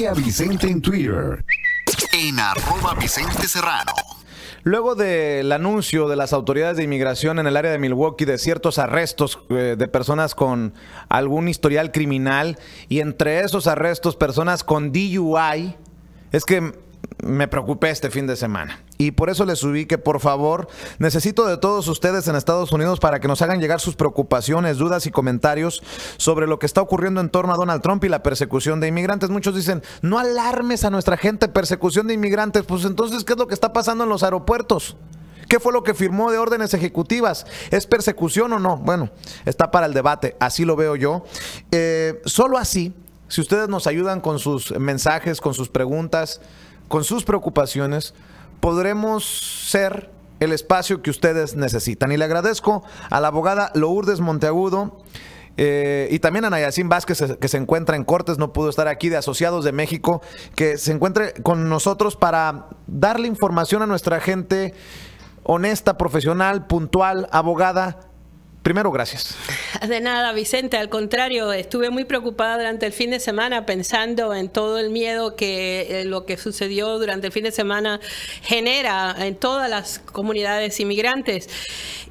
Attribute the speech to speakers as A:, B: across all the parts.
A: Sigue a Vicente en Twitter.
B: En arroba Vicente Serrano.
C: Luego del anuncio de las autoridades de inmigración en el área de Milwaukee de ciertos arrestos eh, de personas con algún historial criminal y entre esos arrestos personas con DUI, es que me preocupé este fin de semana. Y por eso les subí que por favor necesito de todos ustedes en Estados Unidos para que nos hagan llegar sus preocupaciones, dudas y comentarios sobre lo que está ocurriendo en torno a Donald Trump y la persecución de inmigrantes. Muchos dicen, no alarmes a nuestra gente, persecución de inmigrantes. Pues entonces, ¿qué es lo que está pasando en los aeropuertos? ¿Qué fue lo que firmó de órdenes ejecutivas? ¿Es persecución o no? Bueno, está para el debate, así lo veo yo. Eh, solo así, si ustedes nos ayudan con sus mensajes, con sus preguntas, con sus preocupaciones, podremos ser el espacio que ustedes necesitan. Y le agradezco a la abogada Lourdes Monteagudo. eh, y también a Nayacín Vázquez, que se encuentra en Cortes, no pudo estar aquí, de Asociados de México, que se encuentre con nosotros para darle información a nuestra gente honesta, profesional, puntual, abogada. Primero, gracias.
D: De nada, Vicente. Al contrario, estuve muy preocupada durante el fin de semana pensando en todo el miedo que eh, lo que sucedió durante el fin de semana genera en todas las comunidades inmigrantes.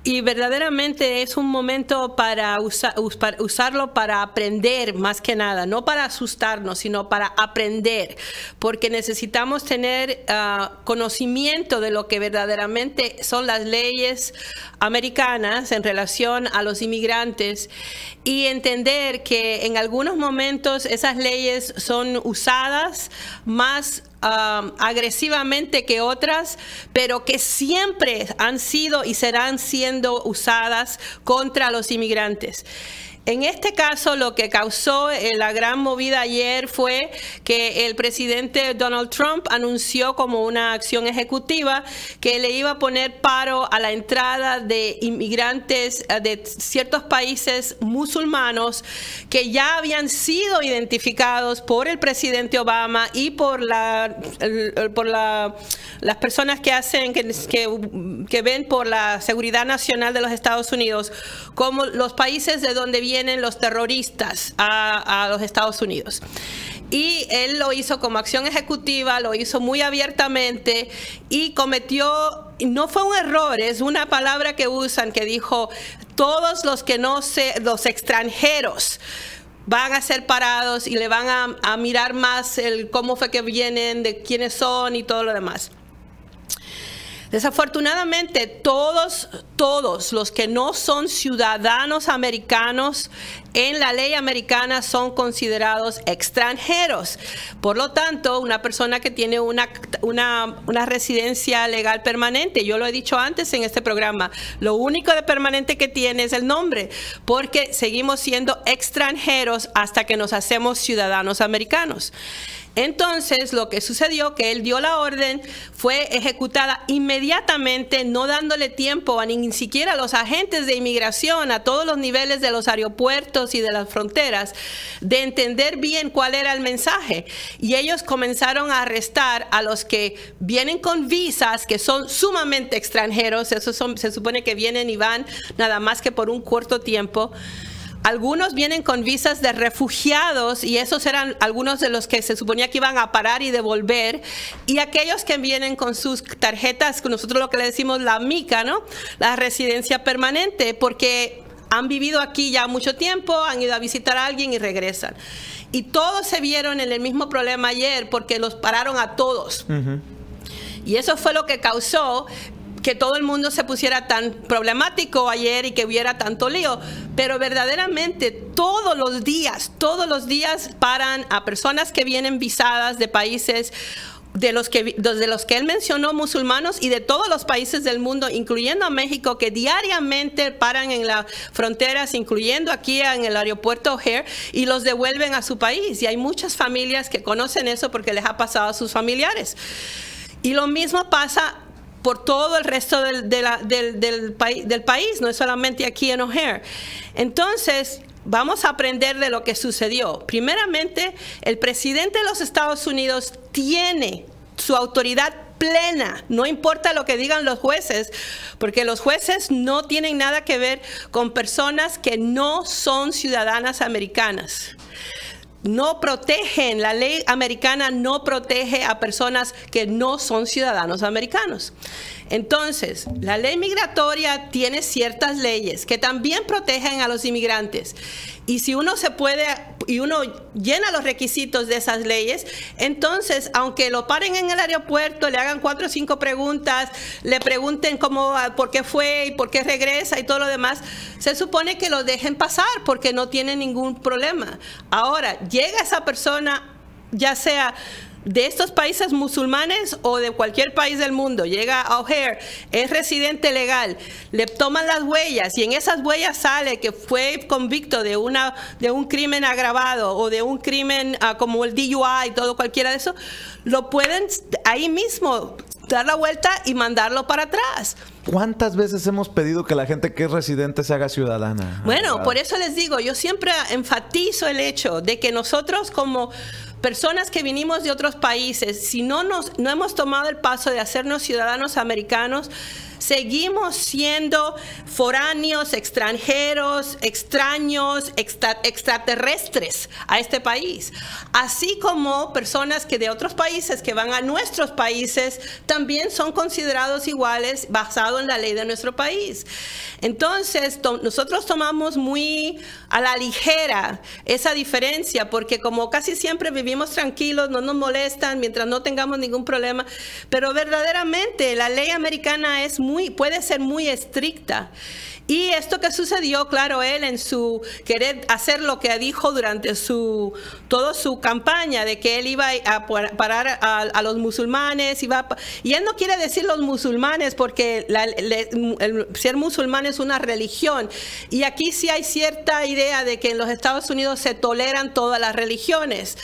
D: Y verdaderamente es un momento para, usa- us- para usarlo para aprender más que nada, no para asustarnos, sino para aprender, porque necesitamos tener ah, conocimiento de lo que verdaderamente son las leyes americanas en relación a los inmigrantes y entender que en algunos momentos esas leyes son usadas más um, agresivamente que otras, pero que siempre han sido y serán siendo usadas contra los inmigrantes. En este caso, lo que causó eh, la gran movida ayer fue que el presidente Donald Trump anunció como una acción ejecutiva que le iba a poner paro a la entrada de inmigrantes eh, de ciertos países musulmanos que ya habían sido identificados por el presidente Obama y por la, por la- las personas que hacen que ven por la seguridad nacional de los Estados Unidos como los países de donde vienen los terroristas a, los Estados Unidos. Y él lo hizo como acción ejecutiva, lo hizo muy abiertamente y cometió, no fue un error, es una palabra que usan que dijo, todos los que no se, los extranjeros van a ser parados y le van a, a mirar más el cómo fue que vienen, de quiénes son y todo lo demás. Desafortunadamente, todos, todos los que no son ciudadanos americanos en la ley americana son considerados extranjeros. Por lo tanto, una persona que tiene una, una, una residencia legal permanente, yo lo he dicho antes en este programa, lo único de permanente que tiene es el nombre, porque seguimos siendo extranjeros hasta que nos hacemos ciudadanos americanos. Entonces, lo que sucedió, que él dio la orden, fue ejecutada inmediatamente, no dándole tiempo a ni siquiera a los agentes de inmigración, a todos los niveles de los aeropuertos y de las fronteras, de entender bien cuál era el mensaje. Y ellos comenzaron a arrestar a los que vienen con visas, que son sumamente extranjeros, esos son, se supone que vienen y van nada más que por un corto tiempo. Algunos vienen con visas de refugiados y esos eran algunos de los que se suponía que iban a parar y devolver. Y aquellos que vienen con sus tarjetas, nosotros lo que le decimos la mica, ¿no? La residencia permanente, porque han vivido aquí ya mucho tiempo, han ido a visitar a alguien y regresan. Y todos se vieron en el mismo problema ayer porque los pararon a todos. Y eso fue lo que causó que todo el mundo se pusiera tan problemático ayer y que hubiera tanto lío. Pero verdaderamente todos los días, todos los días paran a personas que vienen visadas de países de los que de los que él mencionó musulmanos y de todos los países del mundo, incluyendo a México, que diariamente paran en las fronteras, incluyendo aquí en el aeropuerto O'Hare, y los devuelven a su país. Y hay muchas familias que conocen eso porque les ha pasado a sus familiares. Y lo mismo pasa por todo el resto del, del- del país, no es solamente aquí en O'Hare. Entonces, vamos a aprender de lo que sucedió. Primeramente, el presidente de los Estados Unidos tiene su autoridad plena, no importa lo que digan los jueces, porque los jueces no tienen nada que ver con personas que no son ciudadanas americanas no protegen, la ley americana no protege a personas que no son ciudadanos americanos. Entonces, la ley migratoria tiene ciertas leyes que también protegen a los inmigrantes. Y si uno se puede, y uno llena los requisitos de esas leyes, entonces, aunque lo paren en el aeropuerto, le hagan cuatro o cinco preguntas, le pregunten cómo, por qué fue y por qué regresa y todo lo demás, se supone que lo dejen pasar porque no tiene ningún problema. Ahora, llega esa persona, ya sea de estos países musulmanes o de cualquier país del mundo, llega a O'Hare, es residente legal, le toman las huellas y en esas huellas sale que fue convicto de, una, de un crimen agravado o de un crimen ah, como el DUI y todo cualquiera de eso, lo pueden ahí mismo dar la vuelta y mandarlo para atrás.
C: ¿Cuántas veces hemos pedido que la gente que es residente se haga ciudadana?
D: Bueno, por eso les digo, yo siempre enfatizo el hecho de que nosotros como personas que vinimos de otros países, si no, nos, no hemos tomado el paso de hacernos ciudadanos americanos, seguimos siendo foráneos, extranjeros, extraños, extraterrestres a este país. Así como personas que de otros países que van a nuestros países también son considerados iguales basado en la ley de nuestro país. Entonces, nosotros tomamos muy a la ligera esa diferencia porque como casi siempre vivimos tranquilos, no nos molestan mientras no tengamos ningún problema, pero verdaderamente la ley americana es muy puede ser muy estricta. Y esto que sucedió, claro, él en su querer hacer lo que dijo durante su toda su campaña de que él iba a parar a, los musulmanes, iba y él no quiere decir los musulmanes porque el, ser musulmán es una religión y aquí sí hay cierta idea de que en los Estados Unidos se toleran todas las religiones.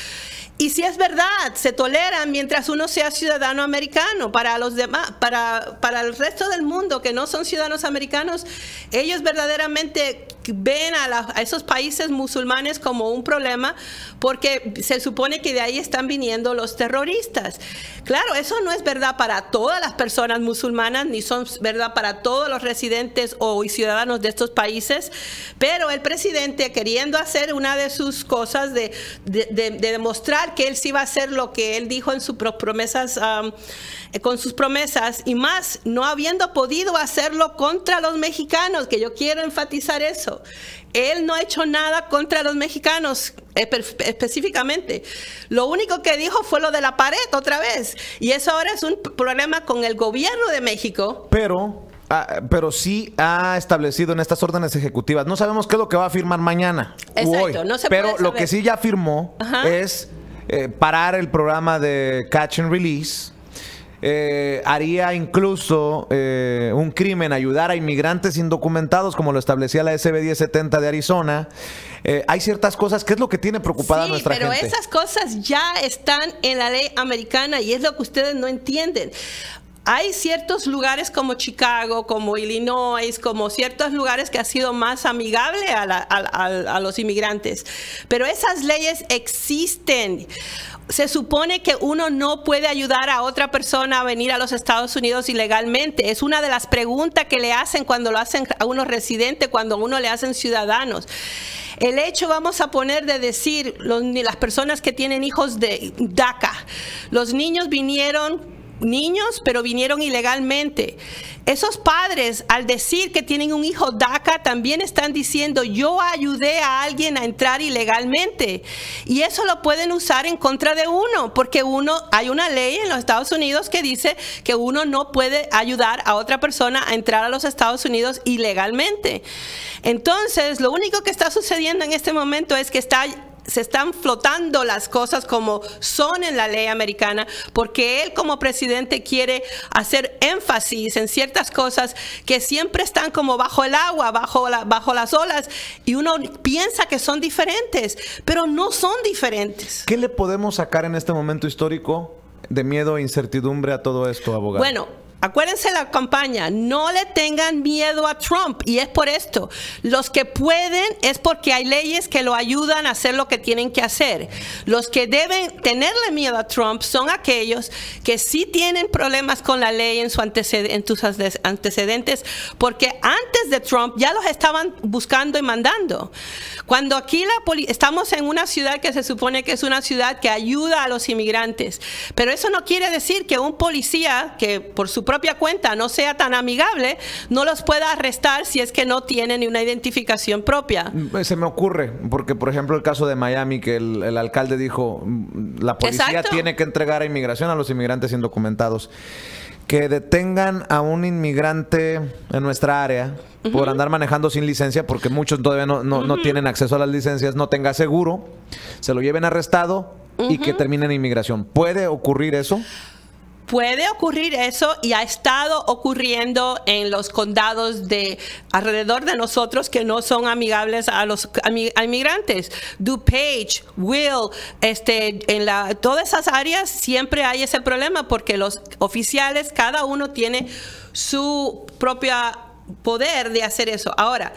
D: Y si es verdad, se toleran mientras uno sea ciudadano americano. Para los demás, para, para el resto del mundo que no son ciudadanos americanos, ellos verdaderamente ven a, esos países musulmanes como un problema porque se supone que de ahí están viniendo los terroristas. Claro, eso no es verdad para todas las personas musulmanas, ni son verdad para todos los residentes o ciudadanos de estos países, pero el presidente queriendo hacer una de sus cosas de, demostrar que él sí va a hacer lo que él dijo en sus promesas, eh, con sus promesas, y más, no habiendo podido hacerlo contra los mexicanos, que yo quiero enfatizar eso. Él no ha hecho nada contra los mexicanos específicamente. Lo único que dijo fue lo de la pared otra vez. Y eso ahora es un problema con el gobierno de México.
C: Pero ah, pero sí ha establecido en estas órdenes ejecutivas. No sabemos qué es lo que va a firmar mañana.
D: Exacto, no se
C: Pero lo que sí ya firmó es eh, parar el programa de Catch and Release eh, haría incluso eh, un crimen ayudar a inmigrantes indocumentados, como lo establecía la SB 1070 de Arizona. Eh, hay ciertas cosas, ¿qué es lo que tiene preocupada
D: sí,
C: nuestra
D: gente?
C: Pero
D: esas cosas ya están en la ley americana y es lo que ustedes no entienden hay ciertos lugares como Chicago, como Illinois, como ciertos lugares que ha sido más amigable a, a, los inmigrantes, pero esas leyes existen se supone que uno no puede ayudar a otra persona a venir a los Estados Unidos ilegalmente. Es una de las preguntas que le hacen cuando lo hacen a uno residente, cuando a uno le hacen ciudadanos. El hecho, vamos a poner, de decir, las personas que tienen hijos de DACA, los niños vinieron niños, pero vinieron ilegalmente. Esos padres, al decir que tienen un hijo DACA, también están diciendo, yo ayudé a alguien a entrar ilegalmente. Y eso lo pueden usar en contra de uno, porque uno, hay una ley en los Estados Unidos que dice que uno no puede ayudar a otra persona a entrar a los Estados Unidos ilegalmente. Entonces, lo único que está sucediendo en este momento es que está se están flotando las cosas como son en la ley americana, porque él como presidente quiere hacer énfasis en ciertas cosas que siempre están como bajo el agua, bajo, bajo las olas, y uno piensa que son diferentes, pero no son diferentes.
C: ¿Qué le podemos sacar en este momento histórico de miedo e incertidumbre a todo esto, abogado?
D: Bueno, acuérdense la campaña, no le tengan miedo a Trump. Y es por esto. Los que pueden es porque hay leyes que lo ayudan a hacer lo que tienen que hacer. Los que deben tenerle miedo a Trump son aquellos que sí tienen problemas con la ley en, su en sus antecedentes, porque antes de Trump ya los estaban buscando y mandando. Cuando aquí la estamos en una ciudad que se supone que es una ciudad que ayuda a los inmigrantes, pero eso no quiere decir que un policía que por su propia cuenta no sea tan amigable, no los pueda arrestar si es que no tienen una identificación propia.
C: Mm, se me ocurre, porque por ejemplo el caso de Miami, que el, alcalde dijo, mm, la policía tiene que entregar a inmigración a los inmigrantes indocumentados que detengan a un inmigrante en nuestra área por andar manejando sin licencia, porque muchos todavía no, no, tienen acceso a las licencias, no tenga seguro, se lo lleven arrestado y que termine en inmigración. ¿Puede ocurrir eso?
D: Puede ocurrir eso y ha estado ocurriendo en los condados de alrededor de nosotros que no son amigables a los inmigrantes. DuPage, Will, este, en la, todas esas áreas siempre hay ese problema porque los oficiales, cada uno tiene su propia poder de hacer eso. Ahora,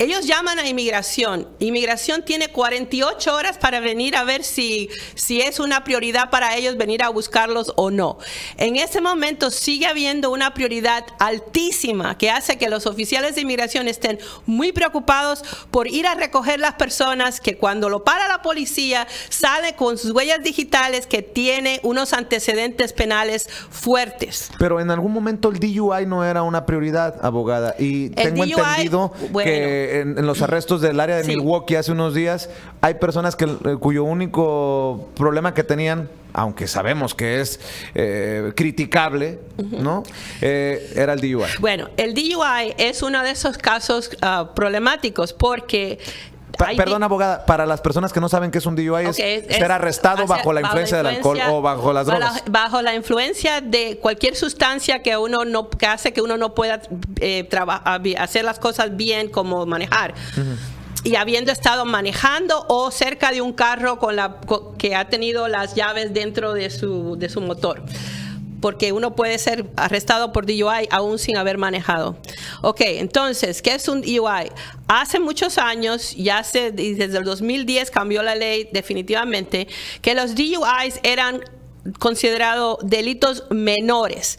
D: ellos llaman a inmigración. Inmigración tiene 48 horas para venir a ver si, si es una prioridad para ellos venir a buscarlos o no. En ese momento sigue habiendo una prioridad altísima que hace que los oficiales de inmigración estén muy preocupados por ir a recoger las personas que cuando lo para la policía sale con sus huellas digitales que tiene unos antecedentes penales fuertes.
C: Pero en algún momento el DUI no era una prioridad, abogada. Y tengo entendido que en, los arrestos del área de Milwaukee hace unos días, hay personas que, eh, cuyo único problema que tenían aunque sabemos que es eh, criticable, ¿no? Eh, era el DUI.
D: Bueno, el DUI es uno de esos casos ah, problemáticos porque
C: perdón, abogada, para las personas que no saben qué es un DUI, es, ser arrestado bajo la influencia del alcohol o bajo las drogas.
D: Bajo la influencia de cualquier sustancia que uno no que hace que uno no pueda eh, hacer las cosas bien como manejar. y habiendo estado manejando o cerca de un carro con la que ha tenido las llaves dentro de su, de su motor porque uno puede ser arrestado por DUI aún sin haber manejado. Ok, entonces, ¿qué es un DUI? Hace muchos años, ya se, desde el 2010 cambió la ley definitivamente, que los DUIs eran considerados delitos menores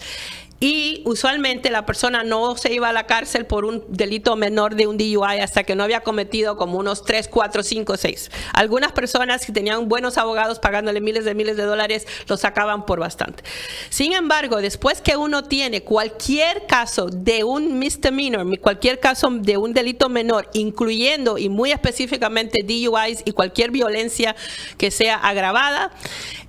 D: y usualmente la persona no se iba a la cárcel por un delito menor de un DUI hasta que no había cometido como unos 3, 4, 5, 6. Algunas personas que tenían buenos abogados pagándole miles de miles de dólares lo sacaban por bastante. Sin embargo, después que uno tiene cualquier caso de un misdemeanor, cualquier caso de un delito menor, incluyendo y muy específicamente DUIs y cualquier violencia que sea agravada,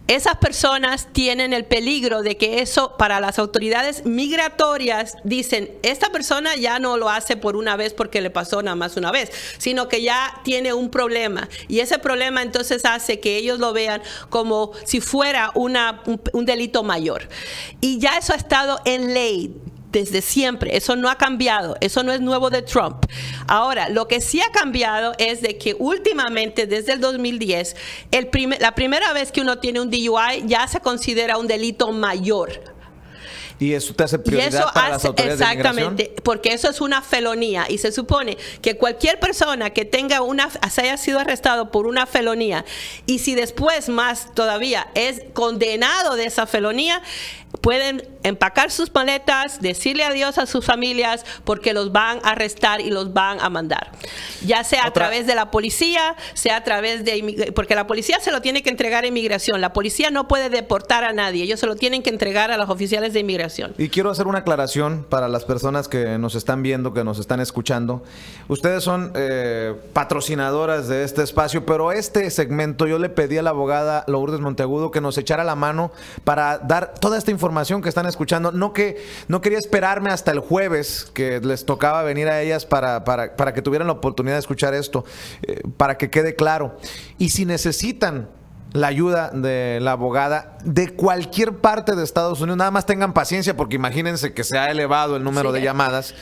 D: esas personas tienen el peligro de que eso para las autoridades migratorias dicen, esta persona ya no lo hace por una vez porque le pasó nada más una vez, sino que ya tiene un problema. Y ese problema entonces hace que ellos lo vean como si fuera una, un, un delito mayor. Y ya eso ha estado en ley desde siempre. Eso no ha cambiado. Eso no es nuevo de Trump. Ahora, lo que sí ha cambiado es de que últimamente, desde el 2010, el la primera vez que uno tiene un DUI ya se considera un delito mayor.
C: Y eso te hace prioridad para las autoridades
D: Exactamente, porque eso es una felonía y se supone que cualquier persona que tenga una, haya sido arrestado por una felonía y si después más todavía es condenado de esa felonía, pueden empacar sus maletas, decirle adiós a sus familias porque los van a arrestar y los van a mandar. Ya sea a través de la policía, sea a través de... Porque la policía se lo tiene que entregar a inmigración. La policía no puede deportar a nadie. Ellos se lo tienen que entregar a los oficiales de inmigración.
C: Y quiero hacer una aclaración para las personas que nos están viendo, que nos están escuchando. Ustedes son eh, patrocinadoras de este espacio, pero este segmento yo le pedí a la abogada Lourdes Monteagudo que nos echara la mano para dar toda esta información que están escuchando. No que no quería esperarme hasta el jueves que les tocaba venir a ellas para, para, que tuvieran la oportunidad de escuchar esto, eh, para que quede claro. Y si necesitan la ayuda de la abogada de cualquier parte de Estados Unidos. Nada más tengan paciencia porque imagínense que se ha elevado el número
D: Sí.
C: de llamadas.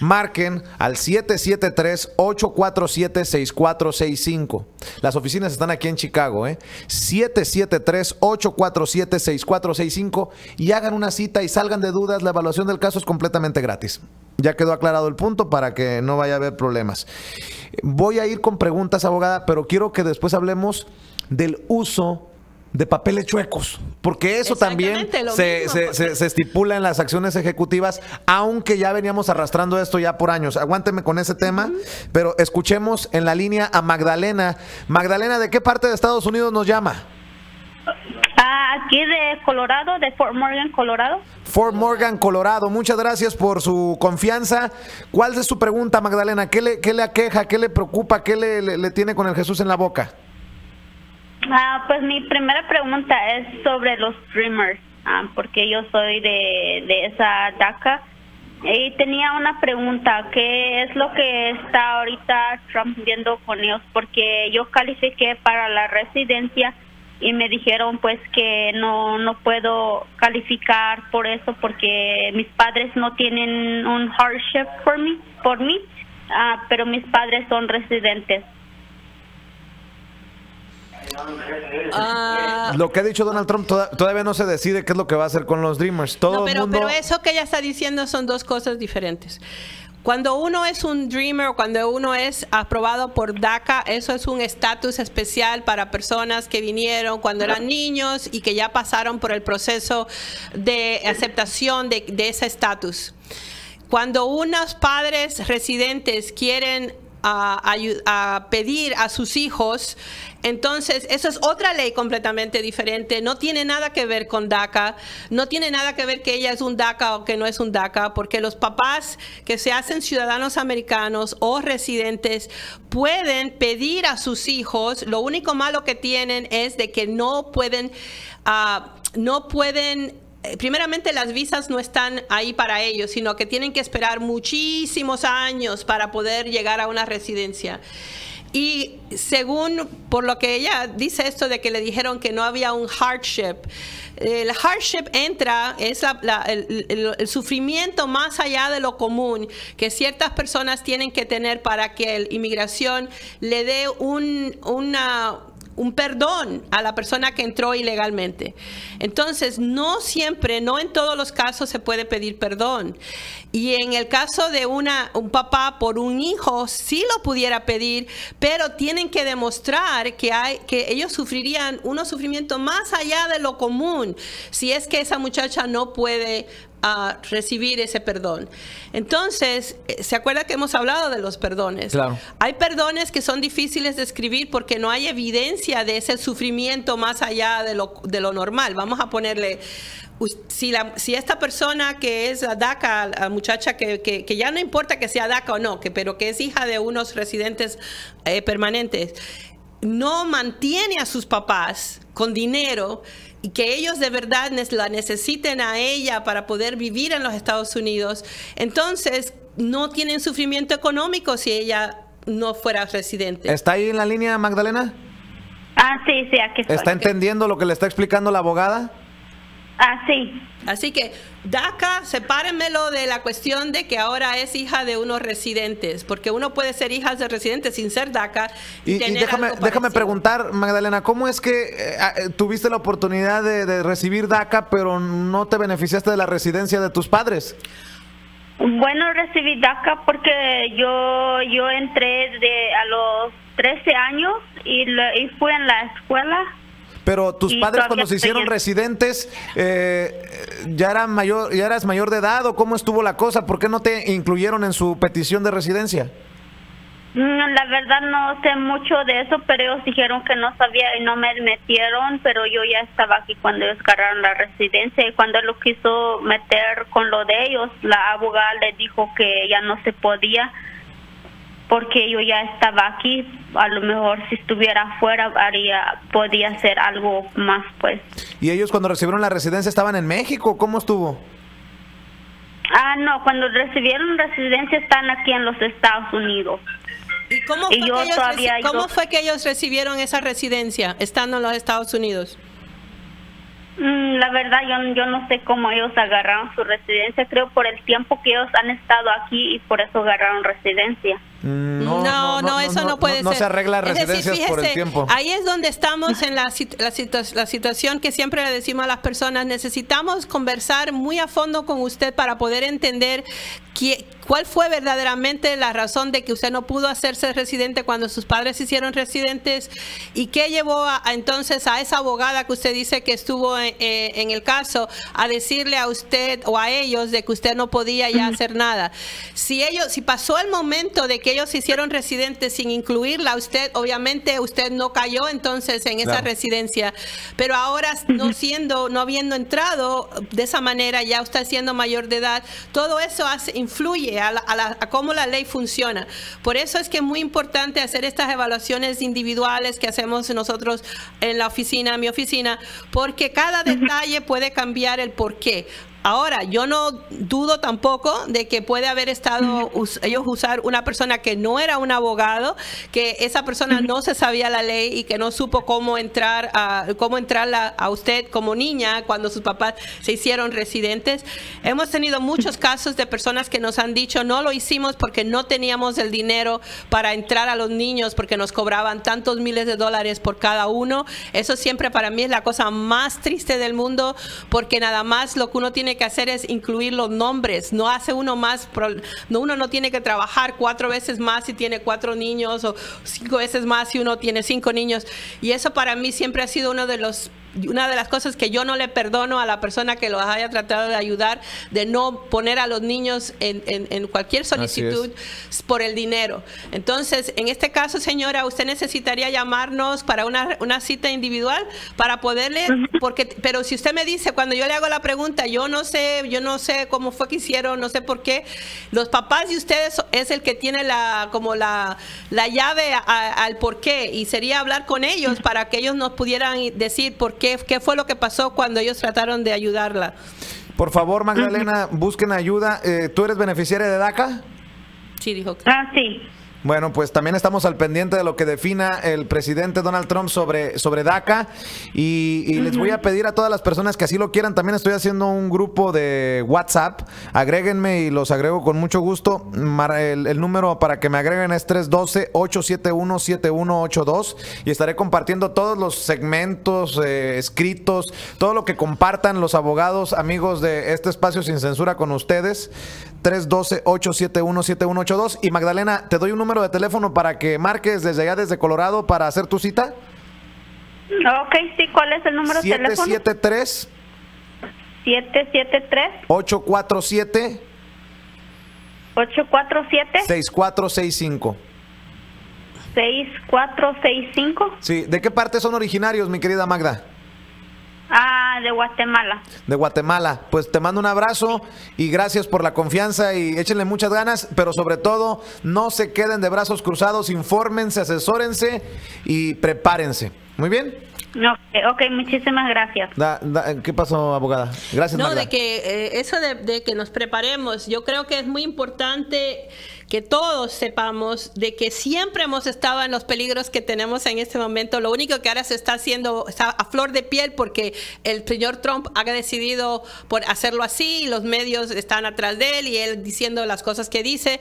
C: Marquen al 773-847-6465. Las oficinas están aquí en Chicago, ¿eh? 773-847-6465 y hagan una cita y salgan de dudas. La evaluación del caso es completamente gratis. Ya quedó aclarado el punto para que no vaya a haber problemas. Voy a ir con preguntas, abogada, pero quiero que después hablemos del uso de papeles chuecos, porque eso también se, se-
D: porque-
C: se- se estipula en las acciones ejecutivas, aunque ya veníamos arrastrando esto ya por años. Aguánteme con ese tema, pero escuchemos en la línea a Magdalena. Magdalena, ¿de qué parte de Estados Unidos nos llama?
E: Ah, aquí de Colorado, de Fort Morgan, Colorado.
C: Fort Morgan, Colorado. Muchas gracias por su confianza. ¿Cuál es su pregunta, Magdalena? ¿Qué le, qué le aqueja? ¿Qué le preocupa? ¿Qué le, le- le tiene con el Jesús en la boca?
E: Ah, pues mi primera pregunta es sobre los streamers, ah, porque yo soy de, de esa DACA. Y tenía una pregunta, ¿qué es lo que está ahorita Trump viendo con ellos? Porque yo califiqué para la residencia y me dijeron pues que no no puedo calificar por eso porque mis padres no tienen un hardship por mí, por mí, ah, pero mis padres son residentes.
D: Ah,
C: Lo que ha dicho Donald Trump toda- todavía no se decide qué es lo que va a hacer con los Dreamers. Todo
D: no, pero,
C: mundo...
D: pero eso que ella está diciendo son dos cosas diferentes. Cuando uno es un dreamer cuando uno es aprobado por DACA, eso es un estatus especial para personas que vinieron cuando eran niños y que ya pasaron por el proceso de aceptación de, de ese estatus. Cuando unos padres residentes quieren ah, a pedir a sus hijos, entonces eso es otra ley completamente diferente. No tiene nada que ver con DACA, no tiene nada que ver que ella es un DACA o que no es un DACA, porque los papás que se hacen ciudadanos americanos o residentes pueden pedir a sus hijos. Lo único malo que tienen es de que no pueden, ah, no pueden eh, primeramente las visas no están ahí para ellos, sino que tienen que esperar muchísimos años para poder llegar a una residencia. Y según por lo que ella dice esto de que le dijeron que no había un hardship, el hardship entra, es la- la- el, sufrimiento más allá de lo común que ciertas personas tienen que tener para que la inmigración le dé un, una un perdón a la persona que entró ilegalmente. Entonces, no siempre, no en todos los casos se puede pedir perdón. Y en el caso de una, un papá por un hijo, sí lo pudiera pedir, pero tienen que demostrar que, hay, que ellos sufrirían unos sufrimientos más allá de lo común si es que esa muchacha no puede a recibir ese perdón. Entonces, eh, ¿se acuerda que hemos hablado de los perdones?
C: Claro.
D: Hay perdones que son difíciles de escribir porque no hay evidencia de ese sufrimiento más allá de lo, de lo normal. Vamos a ponerle, si, la, si esta persona que es DACA, la muchacha que, que- que ya no importa que sea DACA o no, que, pero que es hija de unos residentes eh, permanentes, no mantiene a sus papás con dinero y que ellos de verdad la necesiten a ella para poder vivir en los Estados Unidos, entonces no tienen sufrimiento económico si ella no fuera residente.
C: ¿Está ahí en la línea, Magdalena?
E: Ah, sí, sí, aquí estoy.
C: ¿Está entendiendo lo que le está explicando la abogada?
E: Ah, sí.
D: Así que DACA, sepárenmelo de la cuestión de que ahora es hija de unos residentes, porque uno puede ser hija de residentes sin ser DACA y,
C: Y, y
D: tener
C: déjame,
D: algo
C: déjame preguntar, Magdalena, ¿cómo es que eh, ah, eh, tuviste la oportunidad de, de recibir DACA, pero no te beneficiaste de la residencia de tus padres?
E: Bueno, recibí DACA porque yo yo entré de a los 13 años y, lo- y fui en la escuela.
C: Pero tus
E: Y
C: padres cuando se hicieron residentes, eh, ya eran mayor, ya eras mayor de edad o cómo estuvo la cosa, ¿por qué no te incluyeron en su petición de residencia?
E: Mm, La verdad no sé mucho de eso, pero ellos dijeron que no sabía y no me metieron, pero yo ya estaba aquí cuando ellos agarraron la residencia. Y cuando él lo quiso meter con lo de ellos, la abogada le dijo que ya no se podía porque yo ya estaba aquí, a lo mejor si estuviera afuera haría, podía hacer algo más pues.
C: ¿Y ellos cuando recibieron la residencia estaban en México? ¿Cómo estuvo?
E: Ah, no, cuando recibieron residencia están aquí en los Estados Unidos.
D: ¿Y cómo fue,
E: y
D: que ellos,
E: todavía
D: cómo fue que ellos recibieron esa residencia estando en los Estados Unidos?
E: Mm, La verdad, yo, yo no sé cómo ellos agarraron su residencia. Creo por el tiempo que ellos han estado aquí y por eso agarraron residencia.
C: Mm,
D: No, no, eso no, puede ser.
C: No se arregla
D: Es decir,
C: residencias por el
D: fíjese,
C: tiempo.
D: Ahí es donde estamos en la, la, situa- la situación que siempre le decimos a las personas. Necesitamos conversar muy a fondo con usted para poder entender qué- cuál fue verdaderamente la razón de que usted no pudo hacerse residente cuando sus padres se hicieron residentes y qué llevó a, a entonces a esa abogada que usted dice que estuvo en, eh, en el caso a decirle a usted o a ellos de que usted no podía ya hacer nada. Si ellos, si pasó el momento de que ellos se hicieron residentes sin incluirla usted, obviamente usted no cayó entonces en esa
C: Claro.
D: residencia, pero ahora no siendo, no habiendo entrado de esa manera, ya usted siendo mayor de edad, todo eso hace, influye a, la- a la- a cómo la ley funciona. Por eso es que es muy importante hacer estas evaluaciones individuales que hacemos nosotros en la oficina, en mi oficina, porque cada detalle puede cambiar el porqué. Ahora, yo no dudo tampoco de que puede haber estado us- ellos usar una persona que no era un abogado, que esa persona no se sabía la ley y que no supo cómo entrar a cómo entrarla a usted como niña cuando sus papás se hicieron residentes. Hemos tenido muchos casos de personas que nos han dicho no lo hicimos porque no teníamos el dinero para entrar a los niños porque nos cobraban tantos miles de dólares por cada uno. Eso siempre para mí es la cosa más triste del mundo porque nada más lo que uno tiene que hacer es incluir los nombres. No hace uno más, no uno no tiene que trabajar cuatro veces más si tiene cuatro niños o cinco veces más si uno tiene cinco niños. Y eso para mí siempre ha sido uno de los una de las cosas que yo no le perdono a la persona que los haya tratado de ayudar, de no poner a los niños en, en- en cualquier solicitud por el dinero. Entonces, en este caso, señora, usted necesitaría llamarnos para una, una cita individual para poderle, porque, pero si usted me dice, cuando yo le hago la pregunta, yo no sé, yo no sé cómo fue que hicieron, no sé por qué, los papás de ustedes es el que tiene la, como la, la llave a- al por qué, y sería hablar con ellos para que ellos nos pudieran decir por qué, qué fue lo que pasó cuando ellos trataron de ayudarla.
C: Por favor, Magdalena, busquen ayuda. Eh, ¿Tú eres beneficiaria de DACA?
D: Sí, dijo que.
E: Ah, sí.
C: Bueno, pues también estamos al pendiente de lo que defina el presidente Donald Trump sobre, sobre DACA y, y les voy a pedir a todas las personas que así lo quieran, también estoy haciendo un grupo de WhatsApp, agréguenme y los agrego con mucho gusto. El, el número para que me agreguen es 312-871-7182 y estaré compartiendo todos los segmentos, eh, escritos, todo lo que compartan los abogados, amigos de este espacio sin censura con ustedes. 312-871-7182 y Magdalena, te doy un número de teléfono para que marques desde allá, desde Colorado, para hacer tu cita.
E: Ok, sí, ¿cuál es el número de teléfono?
C: 773
E: 773
C: 847
E: 847
C: 6465.
E: 6465
C: Sí, ¿de qué parte son originarios, mi querida Magda?
E: Ah, de Guatemala.
C: De Guatemala. Pues te mando un abrazo y gracias por la confianza y échenle muchas ganas, pero sobre todo no se queden de brazos cruzados, infórmense, asesórense y prepárense. Muy bien.
E: Ok, ok, muchísimas gracias.
C: Da- da- ¿Qué pasó, abogada? Gracias,
D: No,
C: Magda.
D: de que eh, eso de, de que nos preparemos, yo creo que es muy importante que todos sepamos de que siempre hemos estado en los peligros que tenemos en este momento. Lo único que ahora se está haciendo está a flor de piel porque el señor Trump ha decidido por hacerlo así, y los medios están atrás de él y él diciendo las cosas que dice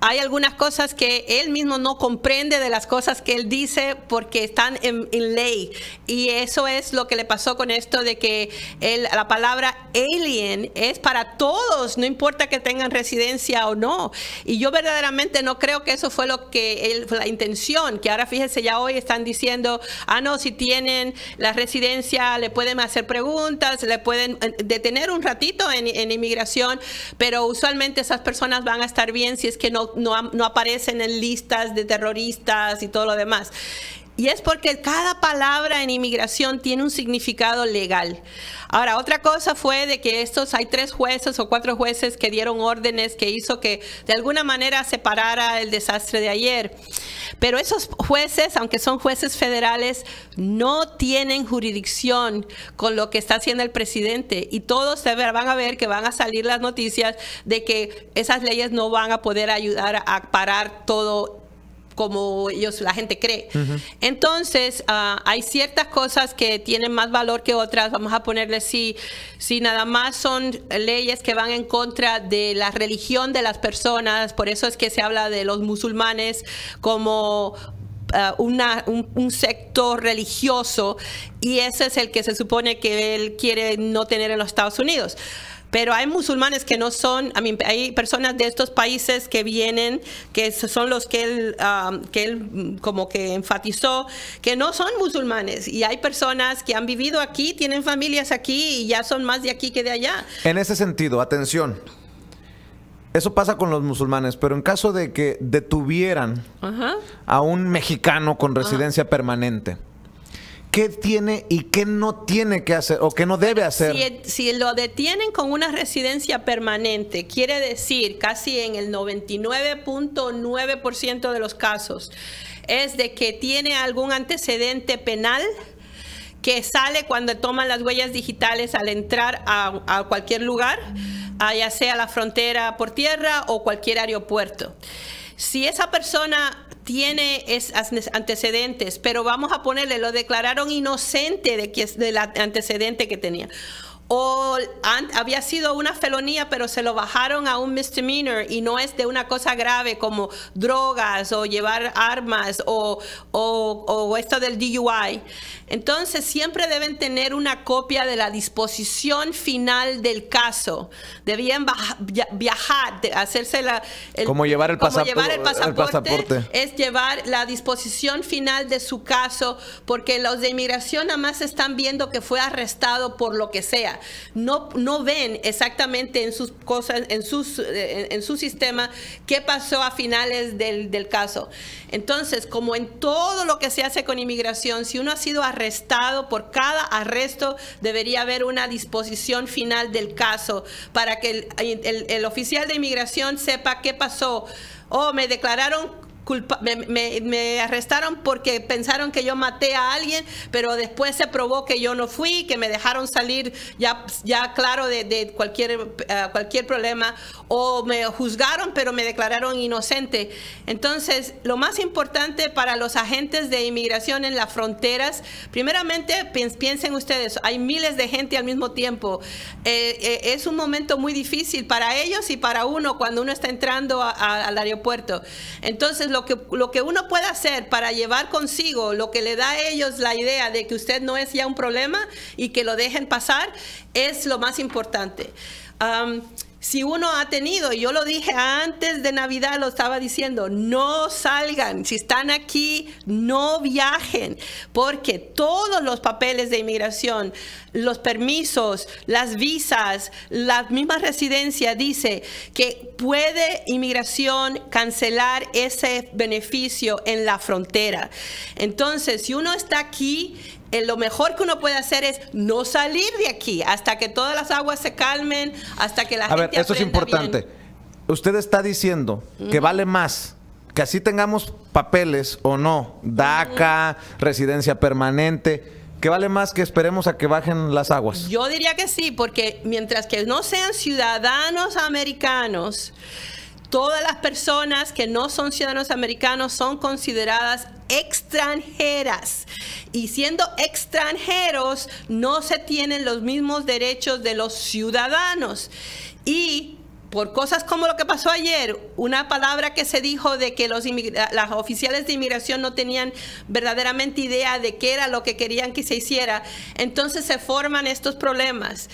D: hay algunas cosas que él mismo no comprende de las cosas que él dice porque están en, ley. Y eso es lo que le pasó con esto de que la palabra alien es para todos, no importa que tengan residencia o no. Y yo verdaderamente no creo que eso fue lo que él, la intención, que ahora fíjense, ya hoy están diciendo, ah, no, si tienen la residencia, le pueden hacer preguntas, le pueden eh, detener un ratito en, en inmigración, pero usualmente esas personas van a estar bien si es que no, no, aparecen en listas de terroristas y todo lo demás. Y es porque cada palabra en inmigración tiene un significado legal. Ahora, otra cosa fue de que estos, hay tres jueces o cuatro jueces que dieron órdenes que hizo que de alguna manera se parara el desastre de ayer. Pero esos jueces, aunque son jueces federales, no tienen jurisdicción con lo que está haciendo el presidente. Y todos van a ver que van a salir las noticias de que esas leyes no van a poder ayudar a parar todo como ellos, la gente cree. Entonces, ah, hay ciertas cosas que tienen más valor que otras. Vamos a ponerle si, si nada más son leyes que van en contra de la religión de las personas. Por eso es que se habla de los musulmanes como ah, una, un, un sector religioso y ese es el que se supone que él quiere no tener en los Estados Unidos. Pero hay musulmanes que no son, I mean, hay personas de estos países que vienen, que son los que él, um, que él mm, como que enfatizó, que no son musulmanes. Y hay personas que han vivido aquí, tienen familias aquí y ya son más de aquí que de allá.
C: En ese sentido, atención. Eso pasa con los musulmanes, pero en caso de que detuvieran
D: Ajá.
C: a un mexicano con residencia permanente, ¿qué tiene y qué no tiene que hacer o qué no debe hacer?
D: Si, si lo detienen con una residencia permanente, quiere decir casi en el 99.9% de los casos, es de que tiene algún antecedente penal que sale cuando toman las huellas digitales al entrar a, cualquier lugar, ya sea la frontera por tierra o cualquier aeropuerto. Si esa persona tiene es- antecedentes, pero vamos a ponerle, lo declararon inocente de que del antecedente que tenía. O an- había sido una felonía, pero se lo bajaron a un misdemeanor y no es de una cosa grave como drogas o llevar armas o, o- o esto del DUI. Entonces siempre deben tener una copia de la disposición final del caso. Debían viajar, de- hacerse la...
C: Como llevar el
D: como llevar el
C: el
D: pasaporte,
C: pasaporte.
D: es llevar la disposición final de su caso, porque los de inmigración nada más están viendo que fue arrestado por lo que sea. No, no ven exactamente en sus cosas, en, sus, eh, en, su sistema, qué pasó a finales del, del caso. Entonces, como en todo lo que se hace con inmigración, si uno ha sido arrestado, por cada arresto debería haber una disposición final del caso para que el, el- el oficial de inmigración sepa qué pasó. Oh, me declararon culpa- me, arrestaron porque pensaron que yo maté a alguien, pero después se probó que yo no fui, que me dejaron salir ya, ya claro de, cualquier, eh, cualquier problema, o me juzgaron, pero me declararon inocente. Entonces, lo más importante para los agentes de inmigración en las fronteras, primeramente piens- piensen ustedes, hay miles de gente al mismo tiempo. Eh, eh, es un momento muy difícil para ellos y para uno cuando uno está entrando al aeropuerto. Entonces, lo que, lo que uno puede hacer para llevar consigo lo que le da a ellos la idea de que usted no es ya un problema y que lo dejen pasar, es lo más importante. Si uno ha tenido, yo lo dije antes de Navidad, lo estaba diciendo, no salgan, si están aquí, no viajen, porque todos los papeles de inmigración, los permisos, las visas, la misma residencia dice que puede inmigración cancelar ese beneficio en la frontera. Entonces, si uno está aquí, eh, lo mejor que uno puede hacer es no salir de aquí hasta que todas las aguas se calmen, hasta que la
C: A ver,
D: gente
C: esto es
D: aprenda
C: importante.
D: bien.
C: Usted está diciendo que vale más que así tengamos papeles o no, DACA, residencia permanente, que vale más que esperemos a que bajen las aguas.
D: Yo diría que sí, porque mientras que no sean ciudadanos americanos, todas las personas que no son ciudadanos americanos son consideradas extranjeras. Y siendo extranjeros, no se tienen los mismos derechos de los ciudadanos. Y por cosas como lo que pasó ayer, una palabra que se dijo de que los las oficiales de inmigración no tenían verdaderamente idea de qué era lo que querían que se hiciera, entonces se forman estos problemas.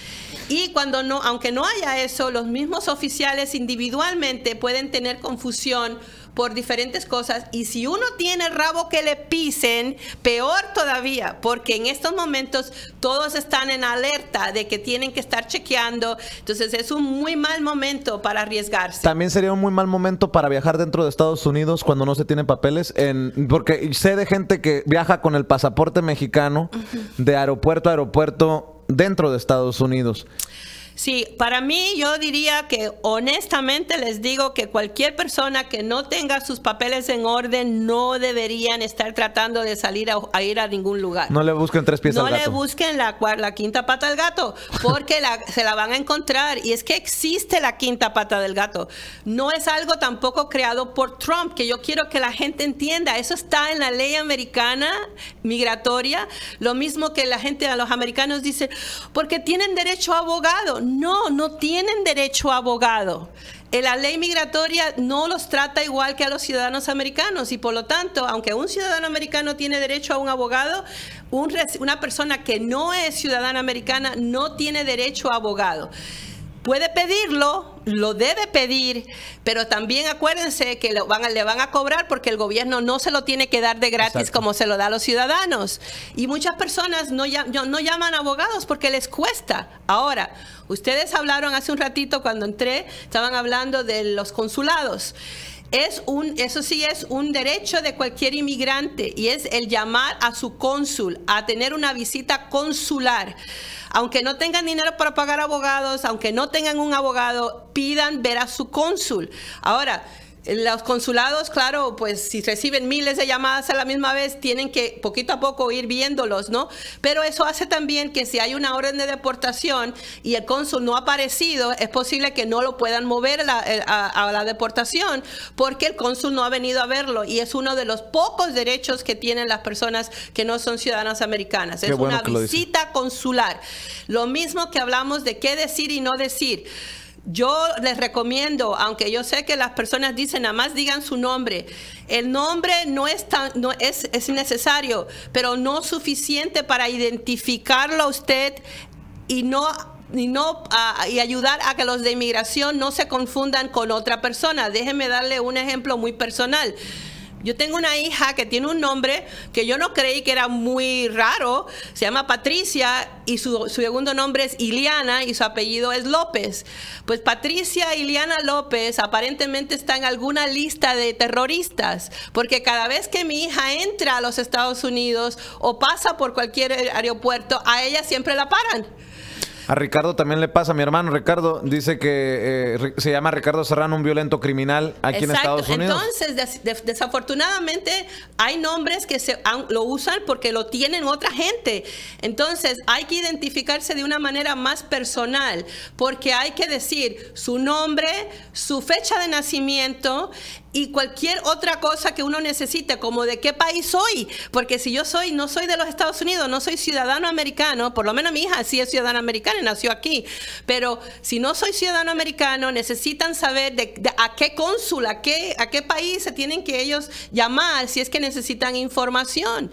D: Y cuando no, aunque no haya eso, los mismos oficiales individualmente pueden tener confusión por diferentes cosas y si uno tiene rabo que le pisen, peor todavía, porque en estos momentos todos están en alerta de que tienen que estar chequeando, entonces es un muy mal momento para arriesgarse.
C: También sería un muy mal momento para viajar dentro de Estados Unidos cuando no se tienen papeles, en, porque sé de gente que viaja con el pasaporte mexicano de aeropuerto a aeropuerto dentro de Estados Unidos.
D: Sí, para mí yo diría que honestamente les digo que cualquier persona que no tenga sus papeles en orden no deberían estar tratando de salir a, ir a ningún lugar.
C: No le busquen tres pies
D: no
C: al gato.
D: le busquen la, la quinta pata del gato, porque se la van a encontrar. Y es que existe la quinta pata del gato. No es algo tampoco creado por Trump, que yo quiero que la gente entienda. Eso está en la ley americana migratoria. Lo mismo que la gente, a los americanos dicen, porque tienen derecho a abogado. No, no tienen derecho a abogado. Eh, la ley migratoria no los trata igual que a los ciudadanos americanos y por lo tanto, aunque un ciudadano americano tiene derecho a un abogado, una persona que no es ciudadana americana no tiene derecho a abogado puede pedirlo, lo debe pedir, pero también acuérdense que lo van le van a cobrar porque el gobierno no se lo tiene que dar de gratis como se lo da a los ciudadanos. Y muchas personas no, no llaman abogados porque les cuesta. Ahora, ustedes hablaron hace un ratito cuando entré, estaban hablando de los consulados. Es un, eso sí es un derecho de cualquier inmigrante y es el llamar a su cónsul, a tener una visita consular aunque no tengan dinero para pagar abogados, aunque no tengan un abogado, pidan ver a su cónsul. Ahora, los consulados, claro, pues si reciben miles de llamadas a la misma vez, tienen que poquito a poco ir viéndolos, ¿no? Pero eso hace también que si hay una orden de deportación y el cónsul no ha aparecido, es posible que no lo puedan mover eh, a, la deportación porque el cónsul no ha venido a verlo y es uno de los pocos derechos que tienen las personas que no son ciudadanas americanas. es una visita consular. Lo mismo que hablamos de qué decir y no decir. Yo les recomiendo, aunque yo sé que las personas dicen nada más digan su nombre, el nombre no es tan, no es, es necesario, pero no suficiente para identificarlo a usted y no y no y ayudar a que los de inmigración no se confundan con otra persona. Déjenme darle un ejemplo muy personal. Yo tengo una hija que tiene un nombre que yo no creí que era muy raro. Se llama Patricia y su, segundo nombre es Iliana y su apellido es López. Pues Patricia Iliana López aparentemente está en alguna lista de terroristas, porque cada vez que mi hija entra a los Estados Unidos o pasa por cualquier aeropuerto, a ella siempre la paran.
C: A Ricardo también le pasa, mi hermano Ricardo dice que eh, se llama Ricardo Serrano, un violento criminal aquí en Estados Unidos.
D: Entonces, desafortunadamente hay nombres que se lo usan porque lo tienen otra gente. Entonces, hay que identificarse de una manera más personal, porque hay que decir su nombre, su fecha de nacimiento y cualquier otra cosa que uno necesite, como de qué país soy, porque si yo soy, no soy de los Estados Unidos, no soy ciudadano americano, por lo menos mi hija sí es ciudadana americana y nació aquí, pero si no soy ciudadano americano, necesitan saber de, a qué cónsul, a qué, a qué país se tienen que ellos llamar si es que necesitan información.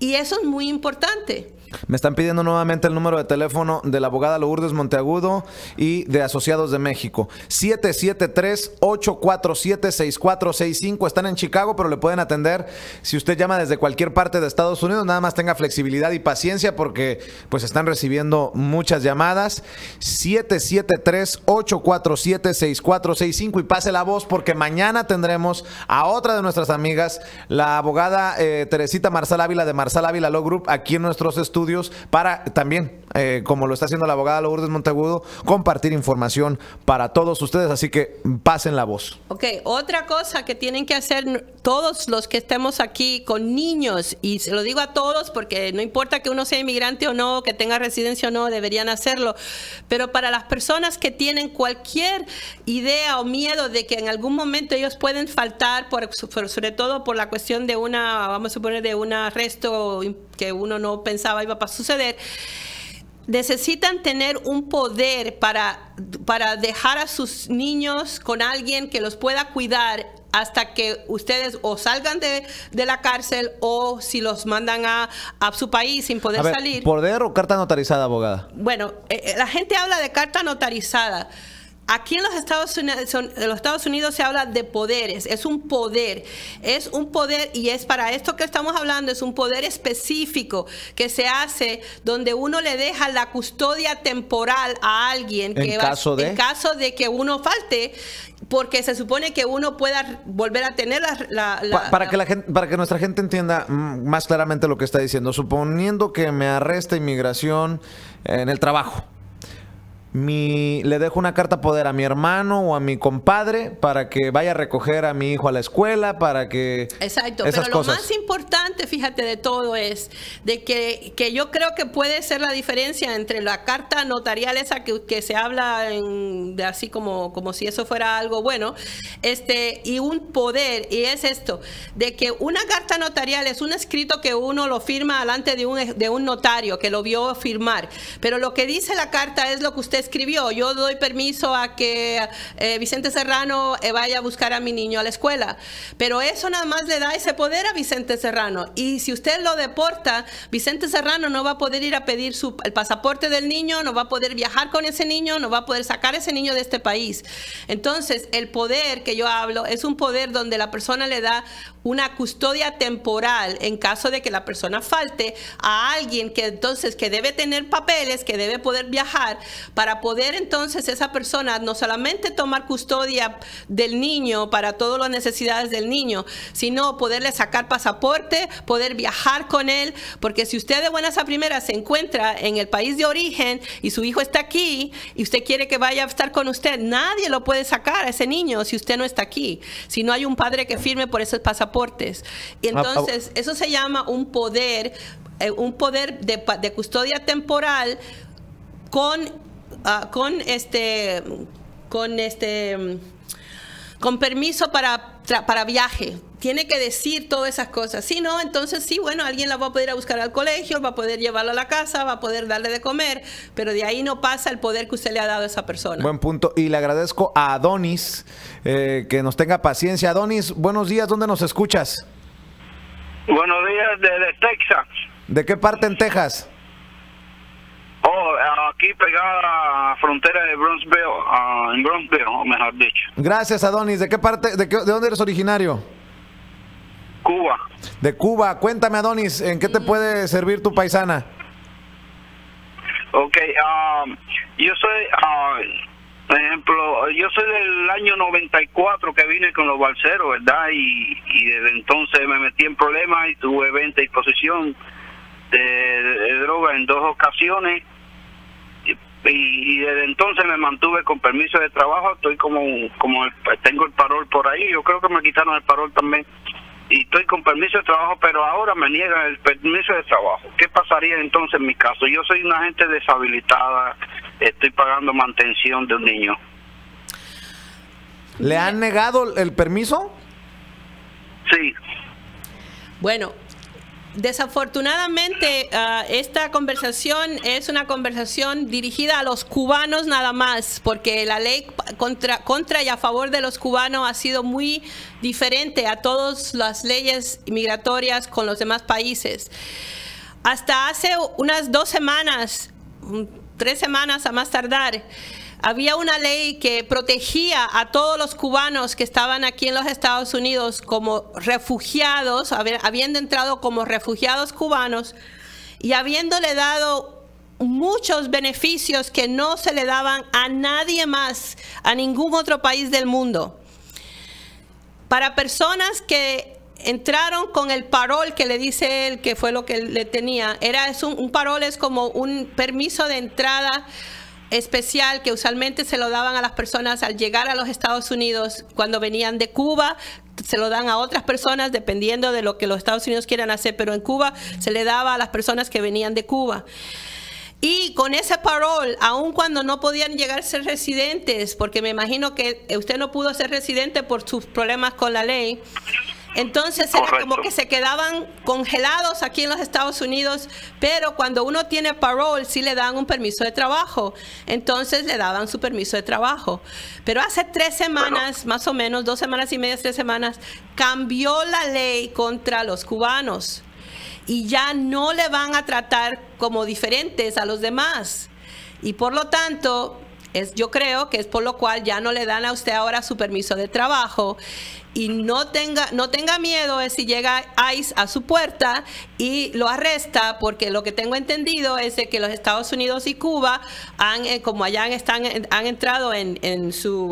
D: Y eso es muy importante.
C: Me están pidiendo nuevamente el número de teléfono de la abogada Lourdes Monteagudo y de Asociados de México. 773-847-6465. Están en Chicago, pero le pueden atender si usted llama desde cualquier parte de Estados Unidos. Nada más tenga flexibilidad y paciencia porque pues están recibiendo muchas llamadas. 773-847-6465 y pase la voz porque mañana tendremos a otra de nuestras amigas, la abogada eh, Teresita Marsal Ávila de Marsal Ávila Law Group, aquí en nuestros estudios estudios para también, eh, como lo está haciendo la abogada Lourdes Monteagudo, compartir información para todos ustedes. Así que pasen la voz.
D: Ok, otra cosa que tienen que hacer todos los que estemos aquí con niños, y se lo digo a todos porque no importa que uno sea inmigrante o no, que tenga residencia o no, deberían hacerlo, pero para las personas que tienen cualquier idea o miedo de que en algún momento ellos pueden faltar, por, sobre todo por la cuestión de una, vamos a suponer, de un arresto que uno no pensaba iba a suceder, necesitan tener un poder para, para dejar a sus niños con alguien que los pueda cuidar hasta que ustedes o salgan de, la cárcel o si los mandan a, su país sin poder salir.
C: ¿Poder o carta notarizada, abogada?
D: Bueno, eh, eh, la gente habla de carta notarizada. Aquí en los Estados, Unidos, en los Estados Unidos se habla de poderes, es un poder, es un poder y es para esto que estamos hablando, es un poder específico que se hace donde uno le deja la custodia temporal a alguien
C: en, caso, de...
D: en caso de que uno falte porque se supone que uno pueda volver a tener la,
C: para que la gente para que nuestra gente entienda más claramente lo que está diciendo. Suponiendo que me arresta inmigración en el trabajo mi, le dejo una carta poder a mi hermano o a mi compadre para que vaya a recoger a mi hijo a la escuela, para que...
D: Exacto,
C: esas
D: pero lo
C: cosas.
D: más importante, fíjate, de todo es de que, que yo creo que puede ser la diferencia entre la carta notarial esa que, que se habla en- de así como, como si eso fuera algo bueno, este, y un poder, y es esto, de que una carta notarial es un escrito que uno lo firma delante de un, de un notario que lo vio firmar, pero lo que dice la carta es lo que usted escribió. Yo doy permiso a que eh, Vicente Serrano eh, vaya a buscar a mi niño a la escuela, pero eso nada más le da ese poder a Vicente Serrano. Y si usted lo deporta, Vicente Serrano no va a poder ir a pedir el pasaporte del niño, no va a poder viajar con ese niño, no va a poder sacar a ese niño de este país. Entonces, el poder que yo hablo es un poder donde la persona le da una custodia temporal en caso de que la persona falte a alguien que entonces que debe tener papeles, que debe poder viajar para poder entonces esa persona no solamente tomar custodia del niño para todas las necesidades del niño, sino poderle sacar pasaporte, poder viajar con él, porque si usted de buenas a primeras se encuentra en el país de origen y su hijo está aquí y usted quiere que vaya a estar con usted, nadie lo puede sacar a ese niño si usted no está aquí, si no hay un padre que firme por esos pasaportes. Y
C: Ah, ah,
D: entonces eso se llama un poder, eh, un poder de, custodia temporal con, ah, con este, con este, mm, con permiso para, para viaje. Tiene que decir todas esas cosas. Si no, entonces sí, bueno, alguien la va a poder ir a buscar al colegio, va a poder llevarlo a la casa, va a poder darle de comer, pero de ahí no pasa el poder que usted le ha dado a esa persona.
C: Buen punto. Y le agradezco a Adonis eh, que nos tenga paciencia. Adonis, buenos días. ¿Dónde nos escuchas?
F: Buenos días desde Texas.
C: ¿De qué parte en Texas?
F: Oh, aquí pegada a la frontera de Bronxville, ah, en Bronxville, o mejor dicho,
C: Gracias, Adonis. ¿De qué parte, de, qué- de dónde eres originario?
F: Cuba.
C: De Cuba. Cuéntame, Adonis, ¿en qué te puede servir tu paisana?
F: Ok, ah, yo soy, ah, por ejemplo, yo soy del año 94 que vine con los balseros, ¿verdad? Y, y desde entonces me metí en problemas y tuve venta y posesión de, de droga en dos ocasiones. Y, y desde entonces me mantuve con permiso de trabajo, estoy como, como el- tengo el parol por ahí, yo creo que me quitaron el parol también. Y estoy con permiso de trabajo, pero ahora me niegan el permiso de trabajo. ¿Qué pasaría entonces en mi caso? Yo soy una gente deshabilitada, estoy pagando mantención de un niño.
C: ¿Le han negado el permiso?
F: Sí,
D: Bueno, desafortunadamente ah, esta conversación es una conversación dirigida a los cubanos nada más, porque la ley contra, contra y a favor de los cubanos ha sido muy diferente a todas las leyes migratorias con los demás países. Hasta hace unas dos semanas, mm, tres semanas a más tardar, había una ley que protegía a todos los cubanos que estaban aquí en los Estados Unidos como refugiados, habi- habiendo entrado como refugiados cubanos y habiéndole dado muchos beneficios que no se le daban a nadie más, a ningún otro país del mundo. Para personas que entraron con el parol que le dice él que fue lo que le tenía era es un, un parol es como un permiso de entrada especial que usualmente se lo daban a las personas al llegar a los Estados Unidos. Cuando venían de Cuba se lo dan a otras personas dependiendo de lo que los Estados Unidos quieran hacer pero en Cuba se le daba a las personas que venían de Cuba. Y con ese parol, aun cuando no podían llegar a ser residentes, porque me imagino que usted no pudo ser residente por sus problemas con la ley, entonces era
F: Correcto.
D: como que se quedaban congelados aquí en los Estados Unidos, pero cuando uno tiene parol sí le dan un permiso de trabajo, entonces le daban su permiso de trabajo. Pero hace tres semanas, más o menos, dos semanas y media, tres semanas, cambió la ley contra los cubanos y ya no le van a tratar como diferentes a los demás. Y por lo tanto, es, yo creo que es por lo cual ya no le dan a usted ahora su permiso de trabajo y no tenga, no tenga miedo de si llega ICE a su puerta y lo arresta, porque lo que tengo entendido es de que los Estados Unidos y Cuba, han, eh, como allá están, han entrado en, en sus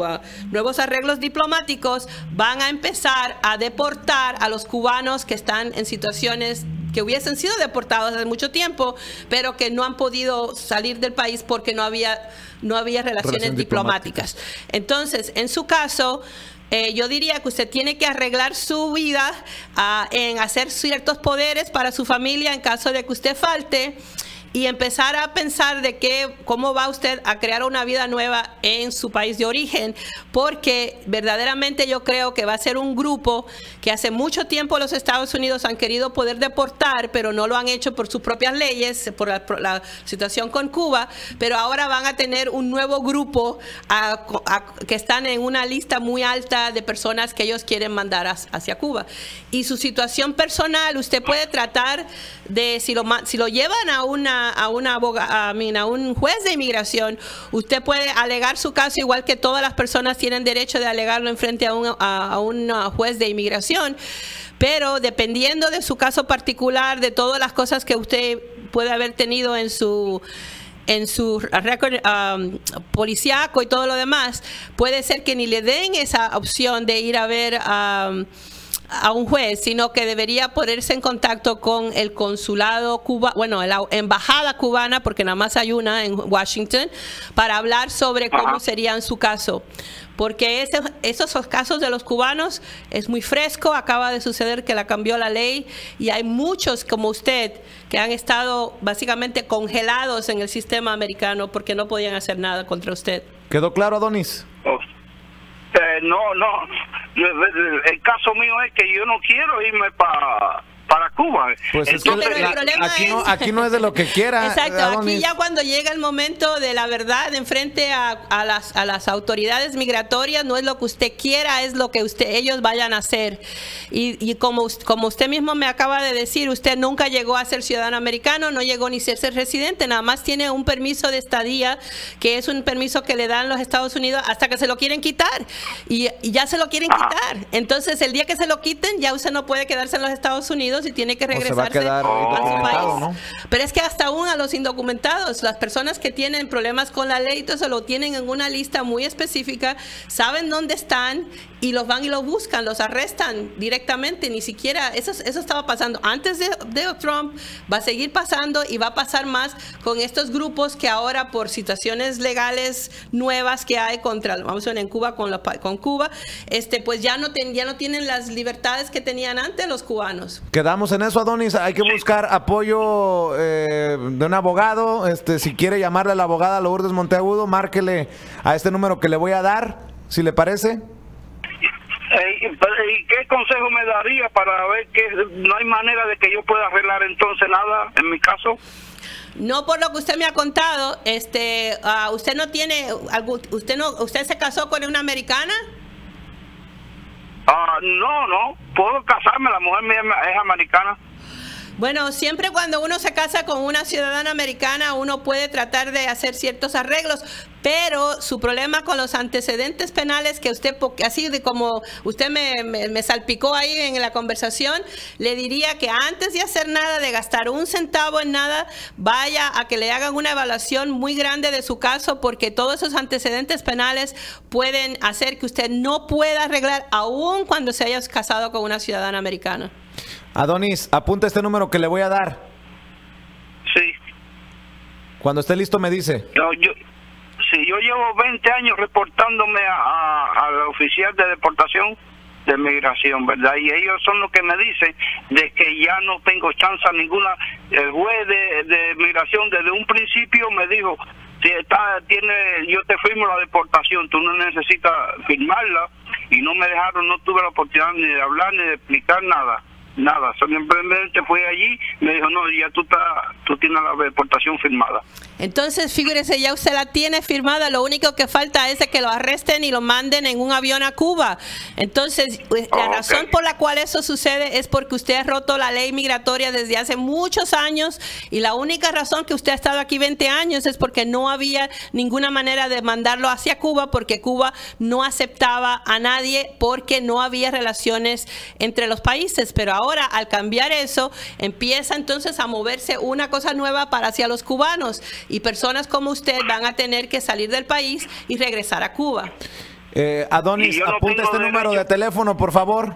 D: nuevos arreglos diplomáticos, van a empezar a deportar a los cubanos que están en situaciones que hubiesen sido deportados hace mucho tiempo, pero que no han podido salir del país porque no había, no había relaciones
C: Relaciones
D: diplomáticas. Entonces, en su caso, eh, yo diría que usted tiene que arreglar su vida ah, en hacer ciertos poderes para su familia en caso de que usted falte y empezar a pensar de qué, cómo va usted a crear una vida nueva en su país de origen, porque verdaderamente yo creo que va a ser un grupo que hace mucho tiempo los Estados Unidos han querido poder deportar, pero no lo han hecho por sus propias leyes, por la, por la situación con Cuba, pero ahora van a tener un nuevo grupo que están en una lista muy alta de personas que ellos quieren mandar hacia Cuba. Y su situación personal, usted puede tratar de, si lo, si lo llevan a una a un juez de inmigración, usted puede alegar su caso igual que todas las personas tienen derecho de alegarlo en frente a un, a, un juez de inmigración. Pero dependiendo de su caso particular, de todas las cosas que usted puede haber tenido en su en su récord um, policíaco y todo lo demás, puede ser que ni le den esa opción de ir a ver um, a un juez, sino que debería ponerse en contacto con el consulado cuba, bueno, la embajada cubana, porque nada más hay una en Washington, para hablar sobre cómo
F: Ajá.
D: sería en su caso. Porque ese- esos casos de los cubanos es muy fresco, acaba de suceder que la cambió la ley y hay muchos como usted que han estado básicamente congelados en el sistema americano porque no podían hacer nada contra usted.
C: ¿Quedó claro, Adonis?
F: Oh. No, no. El caso mío es que yo no quiero irme para para Cuba.
C: Pues es que
D: el
C: la- aquí, no,
D: es-
C: aquí no es de lo que quiera.
D: Exacto, aquí ya cuando llega el momento de la verdad enfrente a, a las, a las autoridades migratorias, no es lo que usted quiera, es lo que usted, ellos vayan a hacer. Y, y como, como usted mismo me acaba de decir, usted nunca llegó a ser ciudadano americano, no llegó ni a ser residente, nada más tiene un permiso de estadía, que es un permiso que le dan los Estados Unidos hasta que se lo quieren quitar. Y, y ya se lo quieren
F: Ajá.
D: quitar. Entonces, el día que se lo quiten, ya usted no puede quedarse en los Estados Unidos y tiene que
C: a
D: regresarse a su país.
C: ¿no?
D: Pero es que hasta aún a los indocumentados, las personas que tienen problemas con la ley, todo eso lo tienen en una lista muy específica, saben dónde están y los van y los buscan, los arrestan directamente, ni siquiera, eso, eso estaba pasando antes de, de Trump, va a seguir pasando y va a pasar más con estos grupos que ahora por situaciones legales nuevas que hay contra, vamos a ver, en Cuba con, la con Cuba, este, pues ya no, ten- ya no tienen las libertades que tenían antes los cubanos.
C: Quedamos en eso, Adonis. Hay que buscar apoyo eh, de un abogado. Este, si quiere llamarle a la abogada Lourdes Monteagudo, márquele a este número que le voy a dar, si le parece.
F: y- pero, ¿Y qué consejo me daría para ver que no hay manera de que yo pueda arreglar entonces nada en mi caso?
D: No por lo que usted me ha contado, este, ah, usted no tiene, algún- usted no, usted se casó con una americana.
F: Ah, no, no, puedo casarme, la mujer mía es americana.
D: Bueno, siempre cuando uno se casa con una ciudadana americana, uno puede tratar de hacer ciertos arreglos, pero su problema con los antecedentes penales que usted, así de como usted me, me- me salpicó ahí en la conversación, le diría que antes de hacer nada, de gastar un centavo en nada, vaya a que le hagan una evaluación muy grande de su caso, porque todos esos antecedentes penales pueden hacer que usted no pueda arreglar aún cuando se haya casado con una ciudadana americana.
C: Adonis, apunta este número que le voy a dar.
F: Sí,
C: Cuando esté listo me dice.
F: yo, yo, sí, yo llevo 20 años reportándome a, a- al oficial de deportación de migración, ¿verdad? Y ellos son los que me dicen de que ya no tengo chance ninguna. El juez de, de migración desde un principio me dijo, si está, tiene, yo te firmo la deportación, tú no necesitas firmarla y no me dejaron, no tuve la oportunidad ni de hablar ni de explicar nada. Nada, simplemente fui allí, me dijo, no, ya tú, estás, tú tienes la deportación firmada.
D: Entonces, figúrese, ya usted la tiene firmada, lo único que falta es de que lo arresten y lo manden en un avión a Cuba. Entonces, pues, la
F: Ok.
D: razón por la cual eso sucede es porque usted ha roto la ley migratoria desde hace muchos años y la única razón que usted ha estado aquí 20 años es porque no había ninguna manera de mandarlo hacia Cuba porque Cuba no aceptaba a nadie porque no había relaciones entre los países. Pero ahora, al cambiar eso, empieza entonces a moverse una cosa nueva para hacia los cubanos y personas como usted van a tener que salir del país y regresar a Cuba.
C: Eh, Adonis,
F: no
C: apunta este número de teléfono, por favor.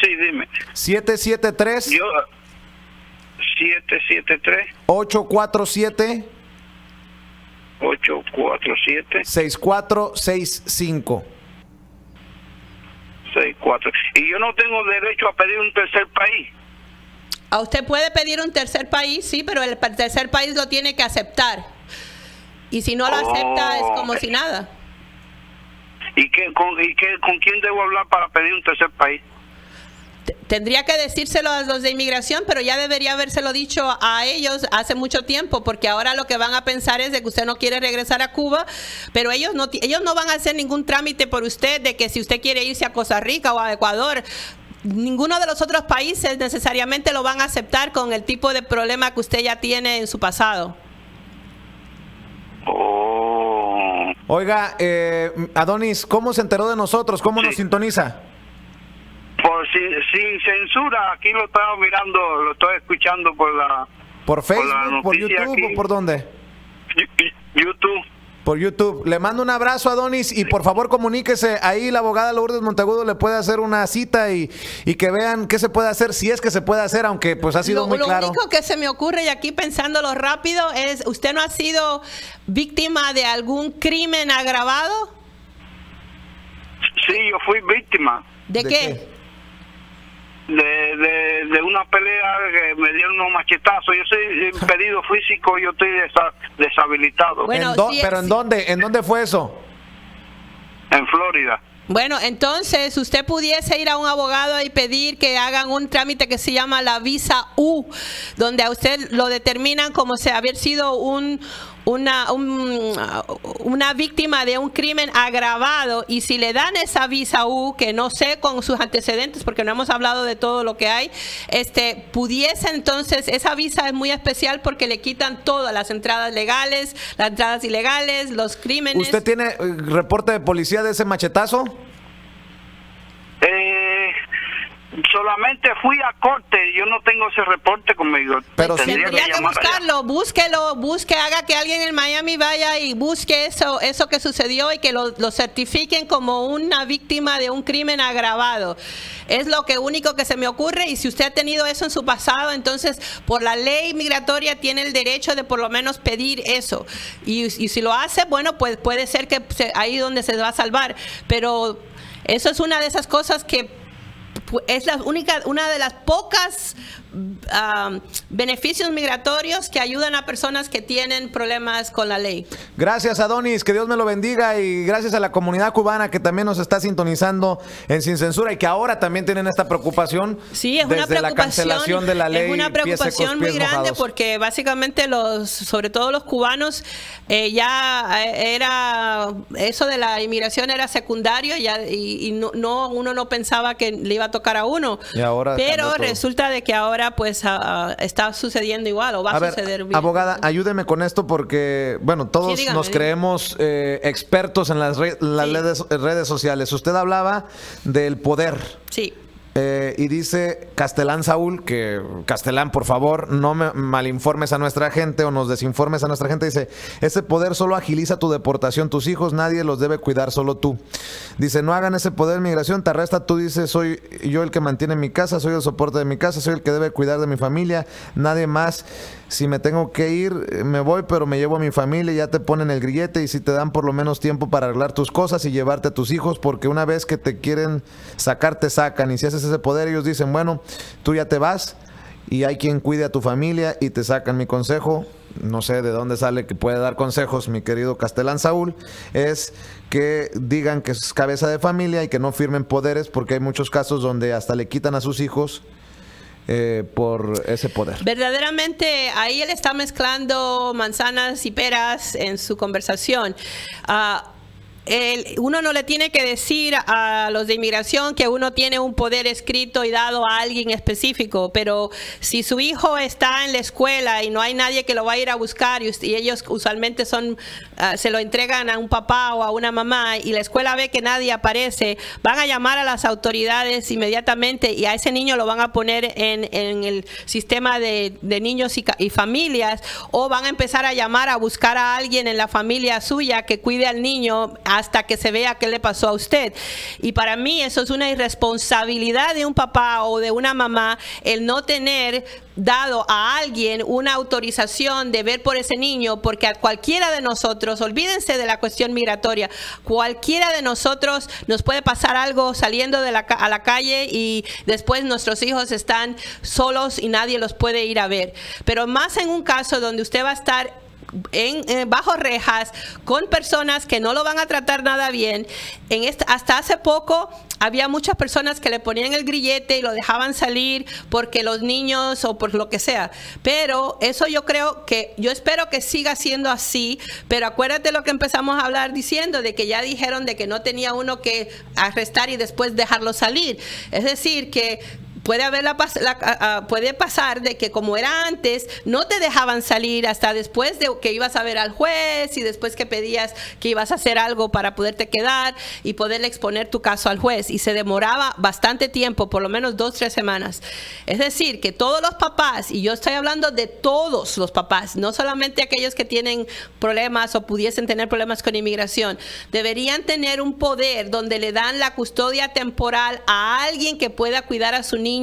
F: Sí, dime.
C: 773
F: Yo, 773
C: 847
F: 847
C: 6465.
F: 64. Y yo no tengo derecho a pedir un tercer país.
D: A usted puede pedir un tercer país, sí, pero el tercer país lo tiene que aceptar. Y si no lo acepta, es como si nada.
F: ¿Y, qué, con, y qué, con quién debo hablar para pedir un tercer país?
D: T- Tendría que decírselo a los de inmigración, pero ya debería habérselo dicho a ellos hace mucho tiempo, porque ahora lo que van a pensar es de que usted no quiere regresar a Cuba, pero ellos no, ellos no van a hacer ningún trámite por usted de que si usted quiere irse a Costa Rica o a Ecuador, ninguno de los otros países necesariamente lo van a aceptar con el tipo de problema que usted ya tiene en su pasado.
F: Oh.
C: Oiga, eh, Adonis, ¿cómo se enteró de nosotros? ¿Cómo nos sintoniza?
F: Por sin, sin censura, aquí lo estaba mirando, lo estoy escuchando por la
C: ¿Por Facebook, por
F: noticia
C: YouTube
F: aquí.
C: o por dónde?
F: YouTube.
C: Por YouTube. Le mando un abrazo, Adonis, y por favor comuníquese. Ahí la abogada Lourdes Monteagudo le puede hacer una cita y, y que vean qué se puede hacer, si es que se puede hacer, aunque pues ha sido
D: lo,
C: muy
D: lo
C: claro.
D: único que se me ocurre y aquí pensándolo rápido es, ¿usted no ha sido víctima de algún crimen agravado?
F: Sí, yo fui víctima
D: ¿De,
C: ¿De
D: qué?
C: qué?
F: De, de, de una pelea que me dieron unos machetazos. Yo soy impedido físico, yo estoy desa- deshabilitado
D: Bueno,
C: ¿En dó-
D: sí,
C: ¿Pero
D: sí.
C: en dónde? ¿En dónde fue eso?
F: en Florida.
D: Bueno, entonces usted pudiese ir a un abogado y pedir que hagan un trámite que se llama la visa U, donde a usted lo determinan como si haber sido un, una, un- una víctima de un crimen agravado y si le dan esa visa U, que no sé con sus antecedentes porque no hemos hablado de todo lo que hay, este pudiese entonces, esa visa es muy especial porque le quitan todas las entradas legales, las entradas ilegales, los crímenes.
C: ¿Usted tiene eh, reporte de policía de ese machetazo?
F: Eh, solamente fui a corte, yo no tengo ese reporte conmigo.
C: Pero
F: Tendría
D: que buscarlo, búsquelo, busque, haga que alguien en Miami vaya y busque eso, eso que sucedió y que lo, lo certifiquen como una víctima de un crimen agravado. Es lo que único que se me ocurre y si usted ha tenido eso en su pasado, entonces por la ley migratoria tiene el derecho de por lo menos pedir eso. Y, y si lo hace, bueno, pues puede ser que se- ahí donde se va a salvar. Pero eso es una de esas cosas que es la única, una de las pocas ah, beneficios migratorios que ayudan a personas que tienen problemas con la ley.
C: Gracias, Adonis, que Dios me lo bendiga y gracias a la comunidad cubana que también nos está sintonizando en Sin Censura y que ahora también tienen esta preocupación
D: Sí, es
C: desde
D: una preocupación.
C: la cancelación de la ley.
D: es una preocupación muy grande
C: mojados.
D: porque básicamente los, sobre todo los cubanos, eh, ya eh, era eso de la inmigración era secundario ya y, y no, no uno no pensaba que le iba a tocar a uno.
C: Y ahora
D: pero resulta de que ahora pues ah, está sucediendo igual o va a,
C: A ver,
D: suceder.
C: abogada, ayúdeme con esto porque, bueno, todos
D: Sí, dígame,
C: nos
D: dígame.
C: creemos eh, expertos en las, re- las
D: Sí.
C: redes, redes sociales. Usted hablaba del poder.
D: Sí.
C: Eh, y dice Castelán Saúl, que Castelán, por favor, no me malinformes a nuestra gente o nos desinformes a nuestra gente. Dice, ese poder solo agiliza tu deportación, tus hijos, nadie los debe cuidar, solo tú. Dice, no hagan ese poder de migración, te arresta, tú dices, soy yo el que mantiene mi casa, soy el soporte de mi casa, soy el que debe cuidar de mi familia, nadie más. Si me tengo que ir, me voy, pero me llevo a mi familia, ya te ponen el grillete y si te dan por lo menos tiempo para arreglar tus cosas y llevarte a tus hijos, porque una vez que te quieren sacar, te sacan. Y si haces ese poder, ellos dicen, bueno, tú ya te vas y hay quien cuide a tu familia y te sacan. Mi consejo, no sé de dónde sale que puede dar consejos mi querido Castelán Saúl, es que digan que es cabeza de familia y que no firmen poderes, porque hay muchos casos donde hasta le quitan a sus hijos eh, por ese poder.
D: Verdaderamente ahí él está mezclando manzanas y peras en su conversación. Ah, el- uno no le tiene que decir a los de inmigración que uno tiene un poder escrito y dado a alguien específico, pero si su hijo está en la escuela y no hay nadie que lo va a ir a buscar y, y ellos usualmente son ah, se lo entregan a un papá o a una mamá y la escuela ve que nadie aparece, van a llamar a las autoridades inmediatamente y a ese niño lo van a poner en, en el sistema de, niños y familias o van a empezar a llamar a buscar a alguien en la familia suya que cuide al niño hasta que se vea qué le pasó a usted. Y para mí eso es una irresponsabilidad de un papá o de una mamá el no tener dado a alguien una autorización de ver por ese niño, porque a cualquiera de nosotros, olvídense de la cuestión migratoria, cualquiera de nosotros nos puede pasar algo saliendo de la, a la calle y después nuestros hijos están solos y nadie los puede ir a ver. Pero más en un caso donde usted va a estar en, eh, bajo rejas con personas que no lo van a tratar nada bien. En esta- hasta hace poco había muchas personas que le ponían el grillete y lo dejaban salir porque los niños o por lo que sea. Pero eso yo creo que, yo espero que siga siendo así, pero acuérdate lo que empezamos a hablar diciendo, de que ya dijeron de que no tenía uno que arrestar y después dejarlo salir. Es decir, que puede haber la, la- puede pasar de que como era antes no te dejaban salir hasta después de que ibas a ver al juez y después que pedías que ibas a hacer algo para poderte quedar y poderle exponer tu caso al juez. Y se demoraba bastante tiempo por lo menos dos tres semanas. Es decir que todos los papás y yo estoy hablando de todos los papás no solamente aquellos que tienen problemas o pudiesen tener problemas con inmigración deberían tener un poder donde le dan la custodia temporal a alguien que pueda cuidar a su niño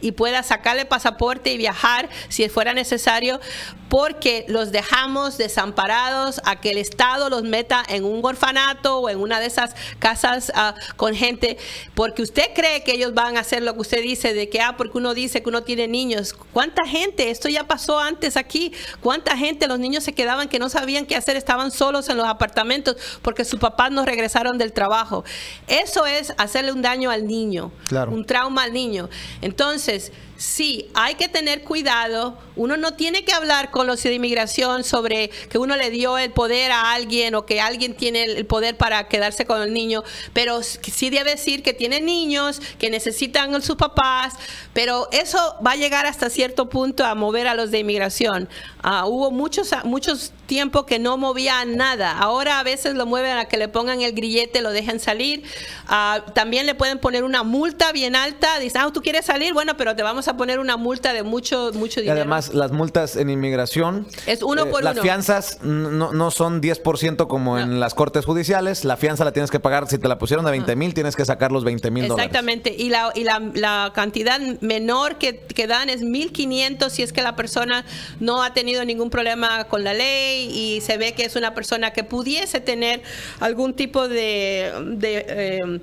D: y pueda sacarle pasaporte y viajar si fuera necesario, porque los dejamos desamparados a que el Estado los meta en un orfanato o en una de esas casas ah, con gente, porque usted cree que ellos van a hacer lo que usted dice, de que, ah, porque uno dice que uno tiene niños. ¿Cuánta gente? Esto ya pasó antes aquí. ¿Cuánta gente? Los niños se quedaban que no sabían qué hacer, estaban solos en los apartamentos porque sus papás no regresaron del trabajo. Eso es hacerle un daño al niño,
C: Claro.
D: un trauma al niño. Entonces, sí, hay que tener cuidado. Uno no tiene que hablar con los de inmigración sobre que uno le dio el poder a alguien o que alguien tiene el poder para quedarse con el niño, pero sí debe decir que tiene niños que necesitan a sus papás, pero eso va a llegar hasta cierto punto a mover a los de inmigración. Ah, hubo muchos, muchos tiempos que no movían nada. Ahora a veces lo mueven a que le pongan el grillete, lo dejen salir. Ah, también le pueden poner una multa bien alta. Dicen, ah, tú quieres salir, bueno, pero te vamos a poner una multa de mucho, mucho
C: Y
D: dinero.
C: además, las multas en inmigración. eh,
D: Es uno por
C: Las
D: uno.
C: fianzas no, no son 10% como en las cortes judiciales. La fianza la tienes que pagar. Si te la pusieron de 20 mil, tienes que sacar los 20 mil dólares.
D: Exactamente, y la, y la, la cantidad menor que, que dan es 1.500 si es que la persona no ha tenido ningún problema con la ley y se ve que es una persona que pudiese tener algún tipo de... de eh,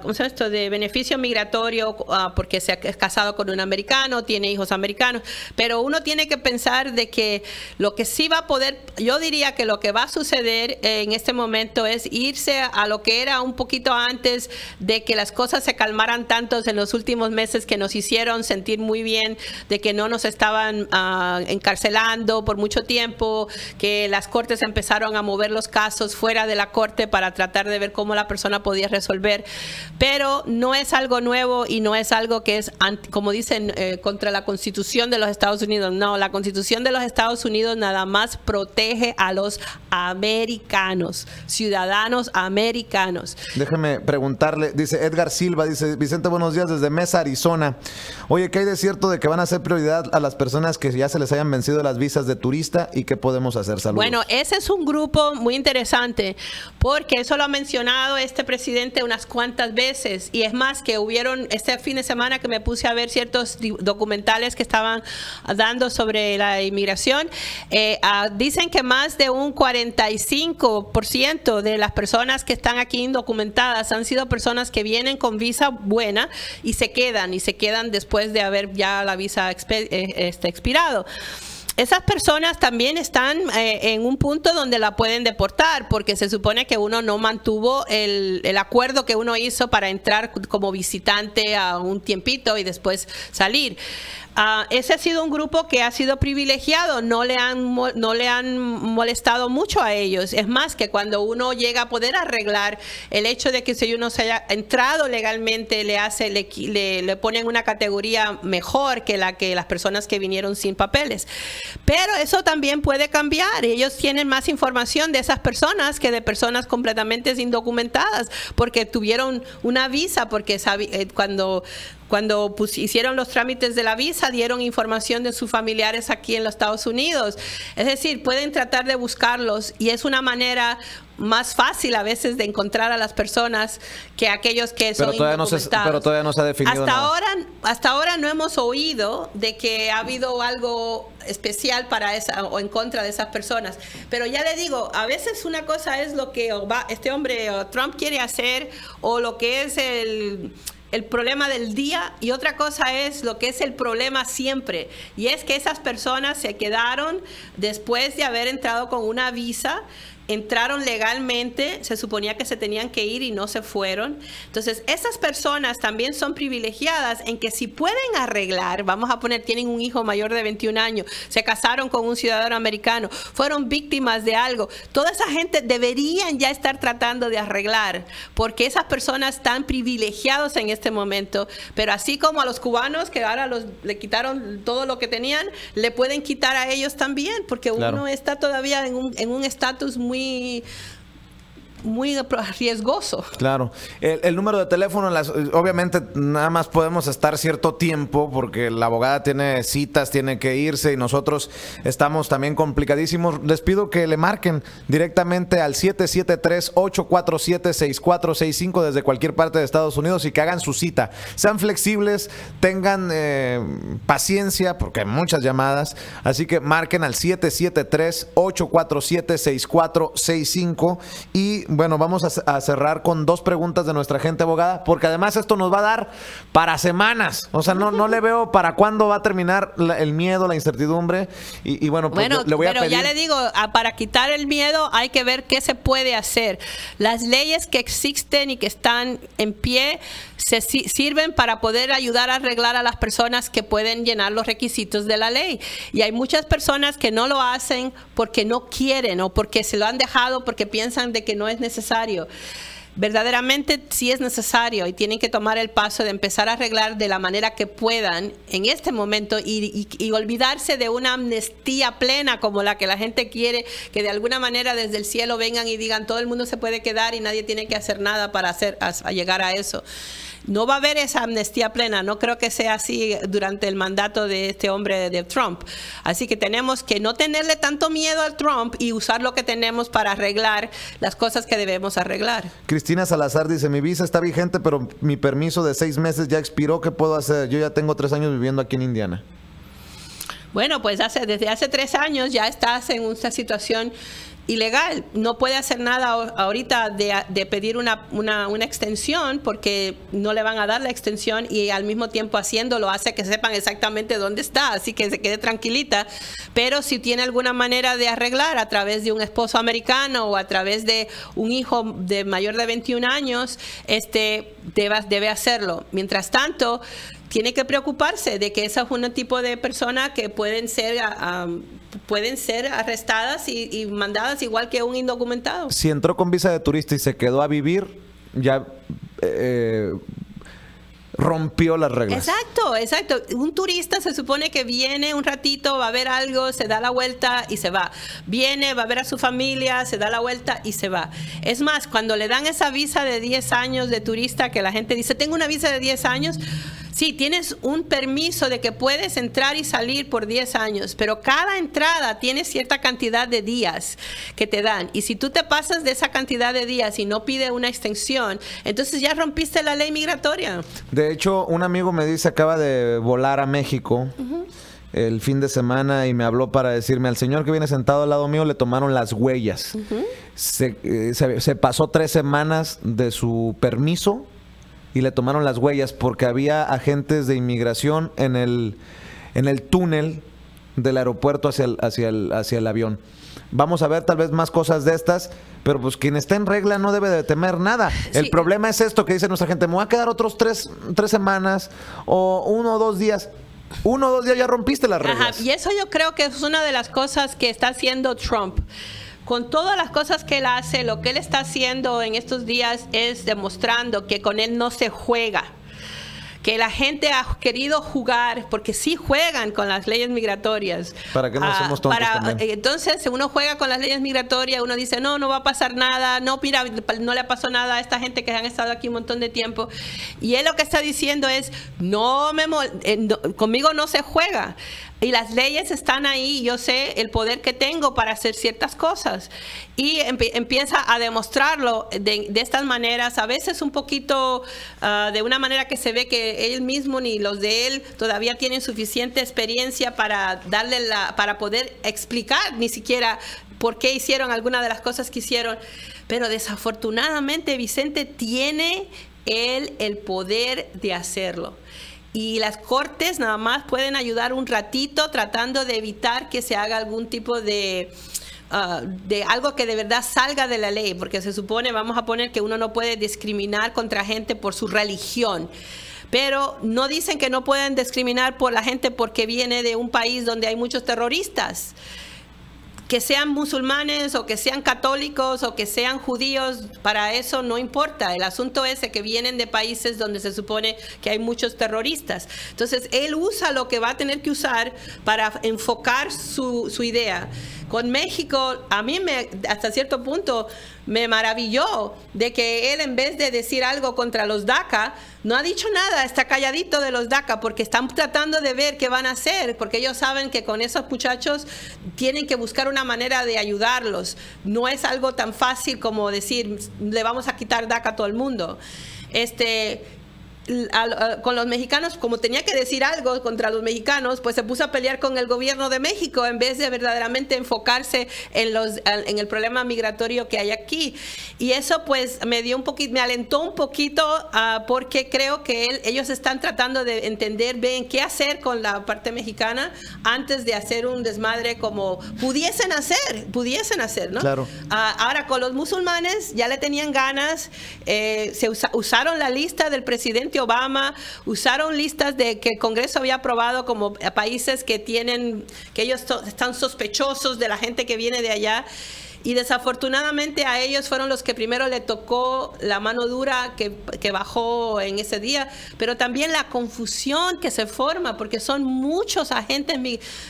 D: ¿cómo se llama esto? de beneficio migratorio ah, porque se ha casado con un americano, tiene hijos americanos, pero uno tiene que pensar de que lo que sí va a poder, yo diría que lo que va a suceder en este momento es irse a lo que era un poquito antes de que las cosas se calmaran tantos en los últimos meses que nos hicieron sentir muy bien de que no nos estaban ah, encarcelando por mucho tiempo, que las cortes empezaron a mover los casos fuera de la corte para tratar de ver cómo la persona podía resolver. Pero no es algo nuevo y no es algo que es, como dicen, eh, contra la constitución de los Estados Unidos. No, la constitución de los Estados Unidos nada más protege a los americanos, ciudadanos americanos.
C: Déjeme preguntarle, dice Edgar Silva, dice Vicente, buenos días desde Mesa, Arizona. Oye, ¿qué hay de cierto de que van a hacer prioridad a las personas que ya se les hayan vencido las visas de turista y qué podemos hacer? Saludos.
D: Bueno, ese es un grupo muy interesante porque eso lo ha mencionado este presidente unas cuantas veces y es más que hubieron este fin de semana que me puse a ver ciertos documentales que estaban dando sobre la inmigración. Eh, ah, dicen que más de un 45% de las personas que están aquí indocumentadas han sido personas que vienen con visa buena y se quedan y se quedan después de haber ya la visa expe- eh, este, expirado esas personas también están eh, en un punto donde la pueden deportar porque se supone que uno no mantuvo el, el acuerdo que uno hizo para entrar como visitante a un tiempito y después salir. Ah, ese ha sido un grupo que ha sido privilegiado, no le, han, no le han molestado mucho a ellos. Es más, que cuando uno llega a poder arreglar el hecho de que si uno se haya entrado legalmente, le hace, le, le, le ponen una categoría mejor que la que las personas que vinieron sin papeles. Pero eso también puede cambiar. Ellos tienen más información de esas personas que de personas completamente indocumentadas, porque tuvieron una visa, porque eh, cuando cuando pus- hicieron los trámites de la visa, dieron información de sus familiares aquí en los Estados Unidos. Es decir, pueden tratar de buscarlos y es una manera más fácil a veces de encontrar a las personas que aquellos que
C: Pero
D: son
C: todavía no se- pero todavía no se ha definido
D: Hasta
C: nada.
D: ahora, hasta ahora no hemos oído de que ha habido algo especial para esa o en contra de esas personas. Pero ya le digo, a veces una cosa es lo que este hombre Trump quiere hacer o lo que es el el problema del día y otra cosa es lo que es el problema siempre. Y es que esas personas se quedaron después de haber entrado con una visa entraron legalmente, se suponía que se tenían que ir y no se fueron. Entonces, esas personas también son privilegiadas en que si pueden arreglar, vamos a poner, tienen un hijo mayor de 21 años, se casaron con un ciudadano americano, fueron víctimas de algo, toda esa gente deberían ya estar tratando de arreglar, porque esas personas están privilegiados en este momento, pero así como a los cubanos que ahora los, le quitaron todo lo que tenían, le pueden quitar a ellos también, porque
C: Claro.
D: uno está todavía en un en un estatus muy muy riesgoso.
C: Claro. El, número de teléfono, las, obviamente nada más podemos estar cierto tiempo porque la abogada tiene citas, tiene que irse y nosotros estamos también complicadísimos. Les pido que le marquen directamente al 773-847-6465 desde cualquier parte de Estados Unidos y que hagan su cita. Sean flexibles, tengan eh, paciencia porque hay muchas llamadas. Así que marquen al 773-847-6465 y bueno, vamos a, a cerrar con dos preguntas de nuestra gente abogada, porque además esto nos va a dar para semanas. O sea, no, no le veo para cuándo va a terminar la- el miedo, la incertidumbre. Y, y bueno, pues
D: Bueno,
C: le- voy a
D: pero
C: pedir.
D: ya le digo, a- para quitar el miedo hay que ver qué se puede hacer. Las leyes que existen y que están en pie se si- sirven para poder ayudar a arreglar a las personas que pueden llenar los requisitos de la ley. Y hay muchas personas que no lo hacen porque no quieren o porque se lo han dejado porque piensan de que no es necesario. Verdaderamente sí es necesario y tienen que tomar el paso de empezar a arreglar de la manera que puedan en este momento y, y- olvidarse de una amnistía plena como la que la gente quiere, que de alguna manera desde el cielo vengan y digan todo el mundo se puede quedar y nadie tiene que hacer nada para hacer, llegar a eso. No va a haber esa amnistía plena, no creo que sea así durante el mandato de este hombre de Trump. Así que tenemos que no tenerle tanto miedo al Trump y usar lo que tenemos para arreglar las cosas que debemos arreglar.
C: Cristina Salazar dice, mi visa está vigente, pero mi permiso de seis meses ya expiró. ¿Qué puedo hacer? Yo ya tengo tres años viviendo aquí en Indiana.
D: Bueno, pues hace, desde hace tres años ya estás en una situación ilegal. No puede hacer nada ahor- ahorita de, de pedir una, una, una extensión porque no le van a dar la extensión y al mismo tiempo haciéndolo hace que sepan exactamente dónde está, así que se quede tranquilita. Pero si tiene alguna manera de arreglar a través de un esposo americano o a través de un hijo de mayor de 21 años, este debe, debe hacerlo. Mientras tanto, tiene que preocuparse de que esa es un tipo de persona que pueden ser ah, um, pueden ser arrestadas y, y mandadas igual que un indocumentado.
C: Si entró con visa de turista y se quedó a vivir, ya eh, rompió las reglas.
D: Exacto, exacto. Un turista se supone que viene un ratito, va a ver algo, se da la vuelta y se va. Viene, va a ver a su familia, se da la vuelta y se va. Es más, cuando le dan esa visa de 10 años de turista, que la gente dice, tengo una visa de 10 años, sí, tienes un permiso de que puedes entrar y salir por 10 años, pero cada entrada tiene cierta cantidad de días que te dan. Y si tú te pasas de esa cantidad de días y no pide una extensión, entonces ya rompiste la ley migratoria.
C: De hecho, un amigo me dice, acaba de volar a México el fin de semana y me habló para decirme, al señor que viene sentado al lado mío le tomaron las huellas. se, eh, se- se pasó tres semanas de su permiso y le tomaron las huellas porque había agentes de inmigración en el, en el túnel del aeropuerto hacia el, hacia el, hacia el avión. Vamos a ver tal vez más cosas de estas, pero pues quien está en regla no debe de temer nada. El problema es esto que dice nuestra gente, me voy a quedar otros tres, tres semanas o uno o dos días. Uno o dos días ya rompiste las
D: Ajá,
C: reglas.
D: y eso yo creo que es una de las cosas que está haciendo Trump. Con todas las cosas que él hace, lo que él está haciendo en estos días es demostrando que con él no se juega. que la gente ha querido jugar, porque sí juegan con las leyes migratorias.
C: Para que no
D: Ah,
C: somos tontos
D: para-
C: también.
D: entonces uno juega con las leyes migratorias, uno dice, no, no va a pasar nada, no, mira, no le pasó nada a esta gente que han estado aquí un montón de tiempo. Y él lo que está diciendo es, no me eh, no- conmigo no se juega. Y las leyes están ahí, yo sé el poder que tengo para hacer ciertas cosas. Y empie- empieza a demostrarlo de, de estas maneras, a veces un poquito ah, de una manera que se ve que él mismo ni los de él todavía tienen suficiente experiencia para darle la, para poder explicar ni siquiera por qué hicieron alguna de las cosas que hicieron. Pero desafortunadamente Vicente tiene él el poder de hacerlo. Y las cortes nada más pueden ayudar un ratito tratando de evitar que se haga algún tipo de, ah, de algo que de verdad salga de la ley, porque se supone, vamos a poner que uno no puede discriminar contra gente por su religión. Pero no dicen que no pueden discriminar por la gente porque viene de un país donde hay muchos terroristas que sean musulmanes o que sean católicos o que sean judíos, para eso no importa. El asunto es que vienen de países donde se supone que hay muchos terroristas. Entonces, él usa lo que va a tener que usar para enfocar su, su idea. Con México, a mí me, hasta cierto punto me maravilló de que él en vez de decir algo contra los DACA, no ha dicho nada, está calladito de los DACA porque están tratando de ver qué van a hacer, porque ellos saben que con esos muchachos tienen que buscar una manera de ayudarlos. No es algo tan fácil como decir, le vamos a quitar DACA a todo el mundo. Este, al- a- con los mexicanos, como tenía que decir algo contra los mexicanos, pues se puso a pelear con el gobierno de México en vez de verdaderamente enfocarse en los en el problema migratorio que hay aquí. Y eso pues me dio un poquito, me alentó un poquito ah, porque creo que él- ellos están tratando de entender bien qué hacer con la parte mexicana antes de hacer un desmadre como pudiesen hacer, pudiesen hacer, ¿no?
C: Claro.
D: Ah, ahora, con los musulmanes ya le tenían ganas, eh, se usa- usaron la lista del presidente Obama, usaron listas de que el Congreso había aprobado como países que tienen, que ellos están sospechosos de la gente que viene de allá. Y desafortunadamente a ellos fueron los que primero le tocó la mano dura que, que bajó en ese día, pero también la confusión que se forma, porque son muchos agentes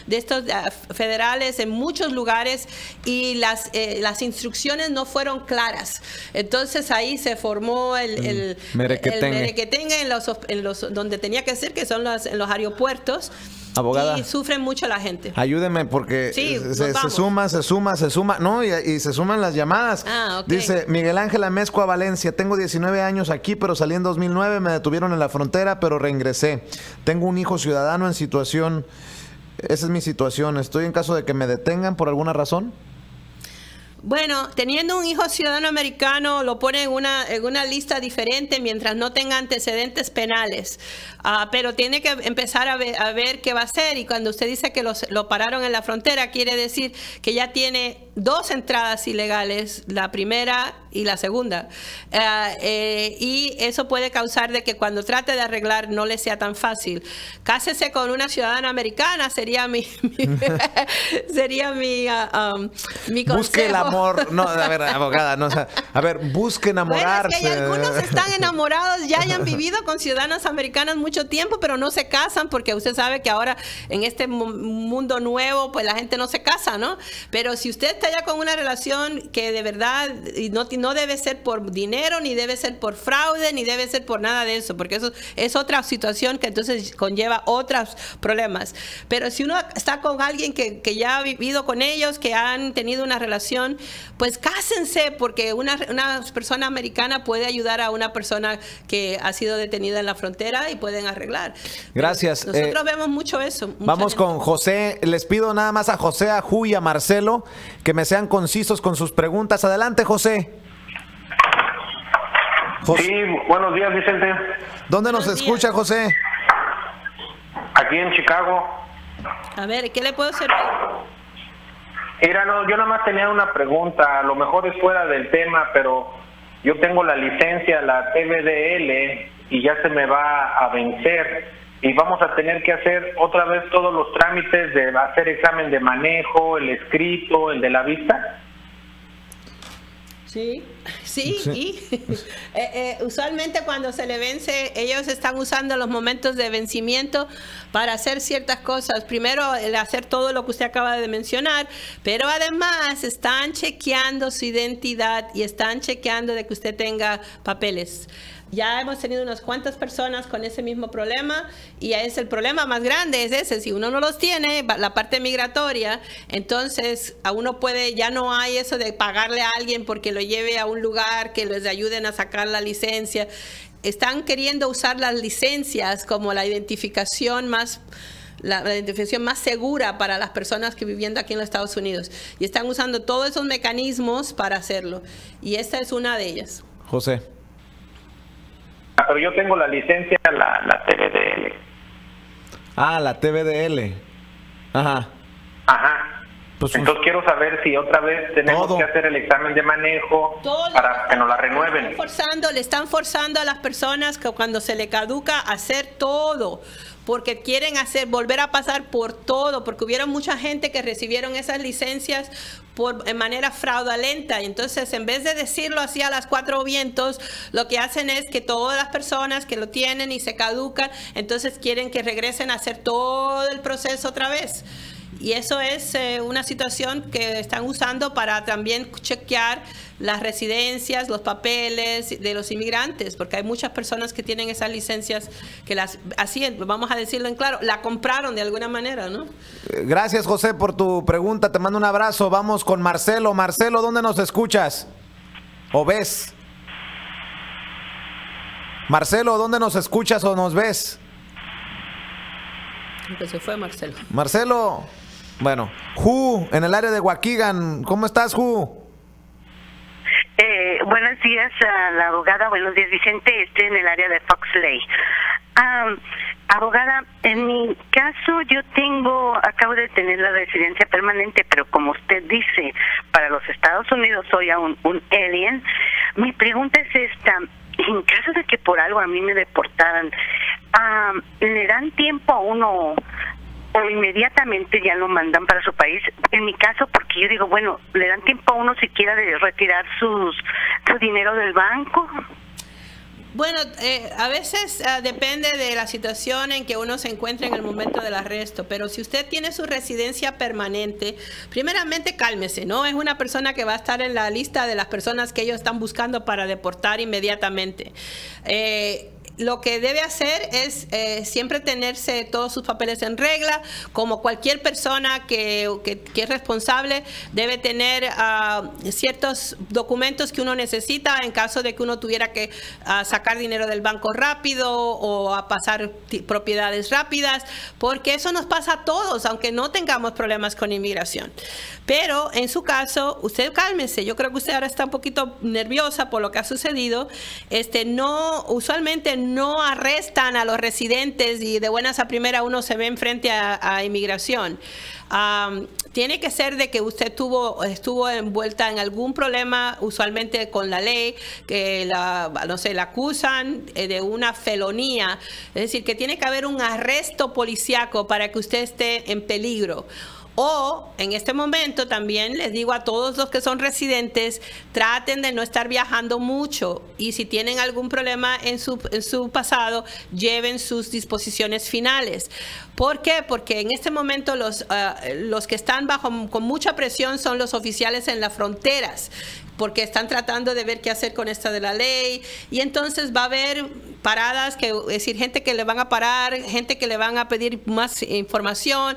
D: de estos ah, federales en muchos lugares y las, eh, las instrucciones no fueron claras. Entonces ahí se formó el, el,
C: merequetengue.
D: el merequetengue en los, en los, donde tenía que ser, que son los, en los aeropuertos.
C: Abogada.
D: Y sufren mucho la gente.
C: Ayúdeme porque
D: Sí,
C: se, se suma, se suma, se suma. No, y, y se suman las llamadas.
D: Ah, ok.
C: Dice Miguel Ángel Amezcua Valencia, tengo 19 años aquí, pero salí en 2009, me detuvieron en la frontera, pero reingresé. Tengo un hijo ciudadano en situación, esa es mi situación, estoy en caso de que me detengan por alguna razón.
D: Bueno, teniendo un hijo ciudadano americano, lo pone en una, en una lista diferente mientras no tenga antecedentes penales. Ah, pero tiene que empezar a ver, a ver qué va a hacer. Y cuando usted dice que los- lo pararon en la frontera, quiere decir que ya tiene dos entradas ilegales, la primera y la segunda. Ah, eh, y eso puede causar de que cuando trate de arreglar no le sea tan fácil. Cásese con una ciudadana americana, sería mi, mi- sería mi, ah, um, mi consejo.
C: Busque el amor. No, a ver, abogada, no, o sea, a ver, busque enamorarse.
D: Bueno, es que hay algunos están enamorados, ya hayan vivido con ciudadanas americanas mucho tiempo, pero no se casan porque usted sabe que ahora en este mu- mundo nuevo, pues la gente no se casa, ¿no? Pero si usted está ya con una relación que de verdad y no, no debe ser por dinero, ni debe ser por fraude, ni debe ser por nada de eso, porque eso es otra situación que entonces conlleva otros problemas. Pero si uno está con alguien que, que ya ha vivido con ellos, que han tenido una relación, pues cásense, porque una, una persona americana puede ayudar a una persona que ha sido detenida en la frontera y pueden arreglar.
C: Gracias.
D: Nosotros
C: Eh,
D: vemos mucho eso.
C: Vamos
D: gente.
C: con José. Les pido nada más a José, a Ju y a Marcelo que me sean concisos con sus preguntas. Adelante, José.
G: Sí, buenos días, Vicente.
C: ¿Dónde nos escucha, José?
G: Aquí en Chicago.
D: A ver, ¿qué le puedo servir?
G: Mira, no, yo nada más tenía una pregunta. A lo mejor es fuera del tema, pero yo tengo la licencia, la TVDL, y ya se me va a vencer. Y vamos a tener que hacer otra vez todos los trámites de hacer examen de manejo, el escrito, el de la vista.
D: Sí, sí, y eh, eh, usualmente cuando se le vence, ellos están usando los momentos de vencimiento para hacer ciertas cosas. Primero, el hacer todo lo que usted acaba de mencionar, pero además están chequeando su identidad y están chequeando de que usted tenga papeles. Ya hemos tenido unas cuantas personas con ese mismo problema y es el problema más grande, es ese, si uno no los tiene, la parte migratoria, entonces a uno puede, ya no hay eso de pagarle a alguien porque lo lleve a un lugar, que les ayuden a sacar la licencia. Están queriendo usar las licencias como la identificación más la, identificación más segura para las personas que viviendo aquí en los Estados Unidos. Y están usando todos esos mecanismos para hacerlo. Y esta es una de ellas.
C: José.
G: Ah, pero yo tengo la licencia, la, la TVDL.
C: Ah, la TVDL. Ajá.
G: Ajá.
C: Pues,
G: Entonces quiero saber si otra vez tenemos
C: Todo.
G: que hacer el examen de manejo
D: Todo
G: para que nos la
D: Están
G: renueven.
D: forzando, le están forzando a las personas que cuando se le caduca hacer todo, porque quieren hacer, volver a pasar por todo, porque hubieron mucha gente que recibieron esas licencias por en manera fraudulenta. Entonces, en vez de decirlo así a las cuatro vientos, lo que hacen es que todas las personas que lo tienen y se caducan, entonces quieren que regresen a hacer todo el proceso otra vez. Y eso es eh, una situación que están usando para también chequear las residencias, los papeles de los inmigrantes, porque hay muchas personas que tienen esas licencias que las, así, vamos a decirlo en claro, la compraron de alguna manera, ¿no?
C: Eh, Gracias, José, por tu pregunta. Te mando un abrazo. Vamos con Marcelo. Marcelo, ¿dónde nos escuchas? ¿O ves? Marcelo, ¿dónde nos escuchas o nos ves?
D: Creo que se fue Marcelo.
C: Marcelo. Bueno, Ju, en el área de Waukegan. ¿Cómo estás, Ju?
H: Eh, buenos días a la abogada, buenos días Vicente, estoy en el área de Foxley. Am, abogada, en mi caso yo tengo, acabo de tener la residencia permanente, pero como usted dice, para los Estados Unidos soy aún un alien. Mi pregunta es esta, en caso de que por algo a mí me deportaran, am, ¿le dan tiempo a uno o inmediatamente ya lo mandan para su país. En mi caso, porque yo digo, bueno, le dan tiempo a uno siquiera de retirar sus su dinero del banco.
D: Bueno, eh, a veces ah, depende de la situación en que uno se encuentra en el momento del arresto, pero si usted tiene su residencia permanente, primeramente cálmese, ¿no? Es una persona que va a estar en la lista de las personas que ellos están buscando para deportar inmediatamente. Eh, lo que debe hacer es eh, siempre tenerse todos sus papeles en regla, como cualquier persona que, que- es responsable debe tener ah, ciertos documentos que uno necesita en caso de que uno tuviera que ah, sacar dinero del banco rápido o a pasar propiedades rápidas, porque eso nos pasa a todos, aunque no tengamos problemas con inmigración. Pero en su caso, usted cálmese. Yo creo que usted ahora está un poquito nerviosa por lo que ha sucedido. Este, no, usualmente no arrestan a los residentes y de buenas a primera uno se ve enfrente a, a inmigración. Am, tiene que ser de que usted tuvo, estuvo envuelta en algún problema, usualmente con la ley, que la, no sé, la acusan eh, de una felonía. Es decir, que tiene que haber un arresto policiaco para que usted esté en peligro. O en este momento también les digo a todos los que son residentes, traten de no estar viajando mucho y si tienen algún problema en su, en su pasado, lleven sus disposiciones finales. ¿Por qué? Porque en este momento los, ah, los que están bajo con mucha presión son los oficiales en las fronteras porque están tratando de ver qué hacer con esta de la ley y entonces va a haber paradas que es decir gente que le van a parar gente que le van a pedir más información